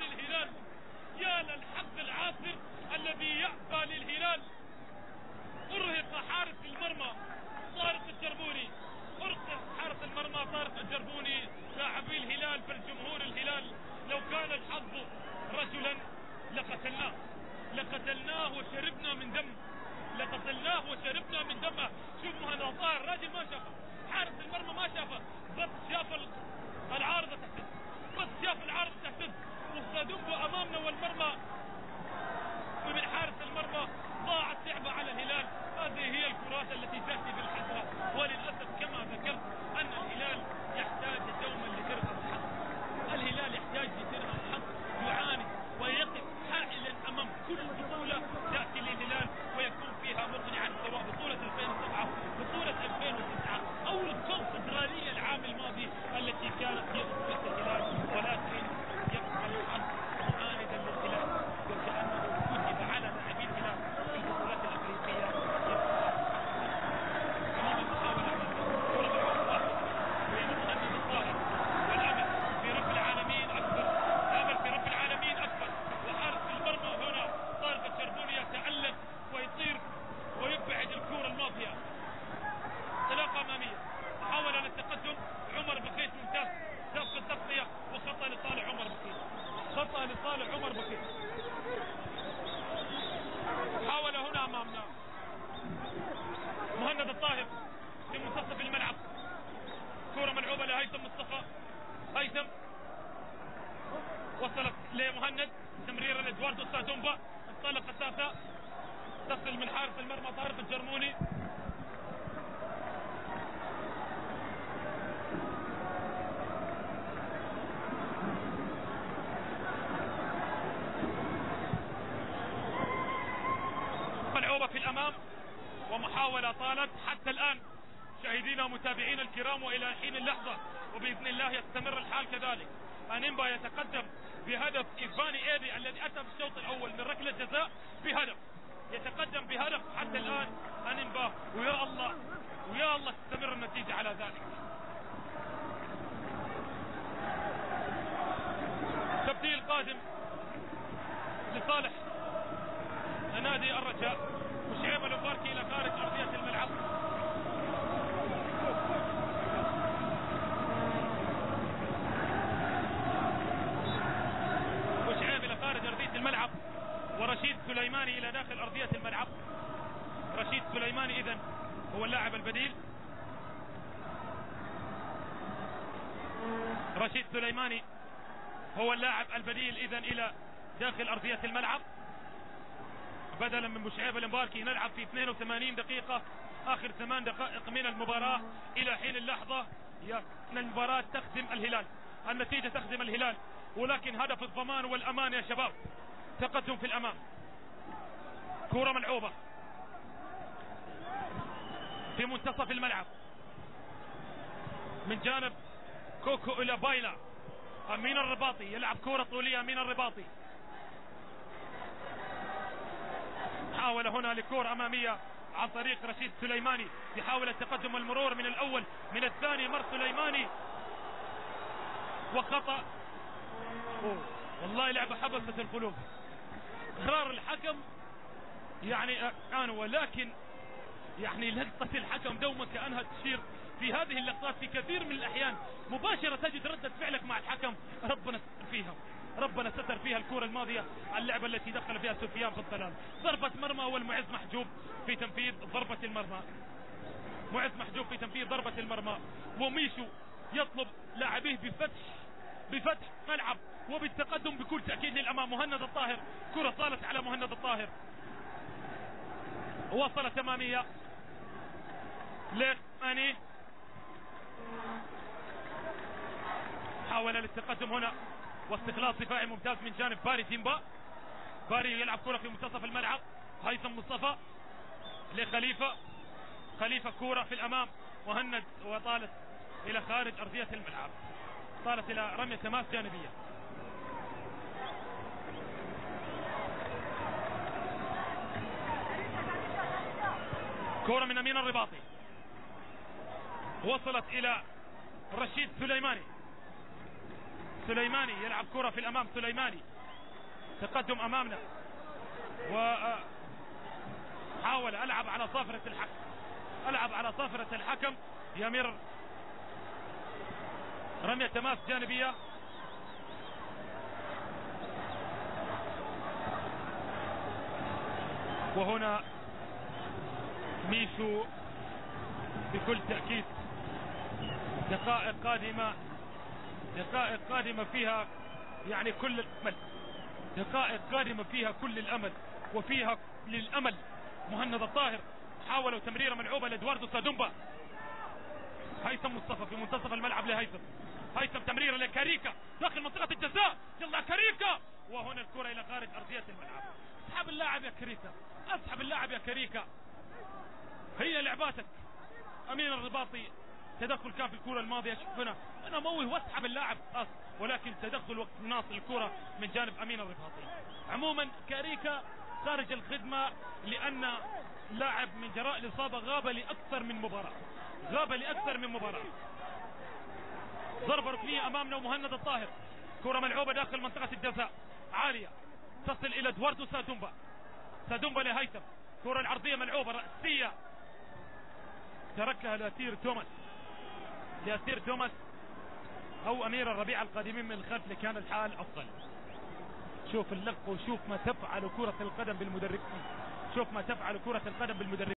للهلال يا للحظ العاصر الذي يعطى للهلال. أرهق حارس المرمى طارق الجربوني. أرهق حارس المرمى طارق الجربوني. لاعبي الهلال بل جمهور الهلال. لو كان الحظ رجلا لقتلناه. لقتلناه وشربنا من دم. لقتلناه وشربنا من دمه شوفوا هذا الظاهر راجل ما شافه. حارس المرمى ما شافه. بس شاف العارضة تحتد بس شاف العارضة تحتد وستادومبو أمامنا والمرمى. ومن حارس المرمى ضاعت لعبة على الهلال. هذه هي الكرات التي تأتي بالحسرة. وللأسف كما ذكرت إلى حين اللحظة أن المباراة تخدم الهلال. النتيجة تخدم الهلال. ولكن هدف الضمان والأمان يا شباب. تقدم في الأمام. كرة ملعوبة. في منتصف الملعب. من جانب كوكو إلى بايلا. أمين الرباطي. يلعب كرة طولية أمين الرباطي. حاول هنا لكرة أمامية. عن طريق رشيد سليماني يحاول التقدم والمرور من الأول من الثاني مر سليماني. وخطأ. والله لعبة حبست القلوب. قرار الحكم. يعني كان ولكن يعني لقطة الحكم دوما كأنها تشير في هذه اللقطات في كثير من الأحيان. مباشرة تجد ردة فعلك مع الحكم. ربنا فيها. ربنا ستر فيها الكرة الماضية اللعبة التي دخل فيها سفيان في الضلال ضربة مرمى والمعز محجوب في تنفيذ ضربة المرمى. معز محجوب في تنفيذ ضربة المرمى. وميشو يطلب لاعبيه بفتح بفتح ملعب وبالتقدم بكل تأكيد للأمام مهند الطاهر. كرة صالت على مهند الطاهر. وصل ليخ ماني. حاول للتقدم هنا. واستخلاص دفاعي ممتاز من جانب باري تيمبا باري يلعب كرة في منتصف الملعب. هيثم مصطفى لخليفة. خليفة كرة في الأمام. مهند وطالت إلى خارج أرضية الملعب. طالت إلى رمية تماس جانبية. كرة من أمين الرباطي. وصلت إلى رشيد سليماني. سليماني يلعب كرة في الأمام سليماني. تقدم أمامنا. وحاول ألعب على صافرة الحكم ألعب على صافرة الحكم. يمر رمية تماس جانبية. وهنا ميشو بكل تأكيد دقائق قادمة. دقائق قادمة فيها يعني كل الأمل. دقائق قادمة فيها كل الأمل وفيها للأمل مهند الطاهر حاولوا تمريرة ملعوبة لإدواردو سادومبا. هيثم مصطفى في منتصف الملعب لهيثم. هيثم تمريرة لكاريكا. داخل منطقة الجزاء. يلا كاريكا! وهنا الكرة إلى خارج أرضية الملعب. أسحب اللاعب يا كاريكا. أسحب اللاعب يا كاريكا. هي لعباتك. أمين الرباطي. تدخل كان في الكرة الماضية شوف هنا. أنا موه واسحب اللاعب. خلاص. ولكن تدخل وقت ناص الكرة من جانب أمين الرباطي. عموما كاريكا خارج الخدمة لأن لاعب من جراء الإصابة غاب لأكثر من مباراة. غاب لأكثر من مباراة. ضربة ركنية امامنا ومهند الطاهر. كرة ملعوبة داخل منطقة الجزاء. عالية. تصل إلى ادواردو سادومبا. سادومبا لهيثم. كرة العرضية ملعوبة رأسية. تركها لأسير توماس. لأسير توماس أو أمير الربيع القادمين من الخلف لكان الحال أفضل. شوف اللق وشوف ما تفعل كرة القدم بالمدرب شوف ما تفعل كرة القدم بالمدرب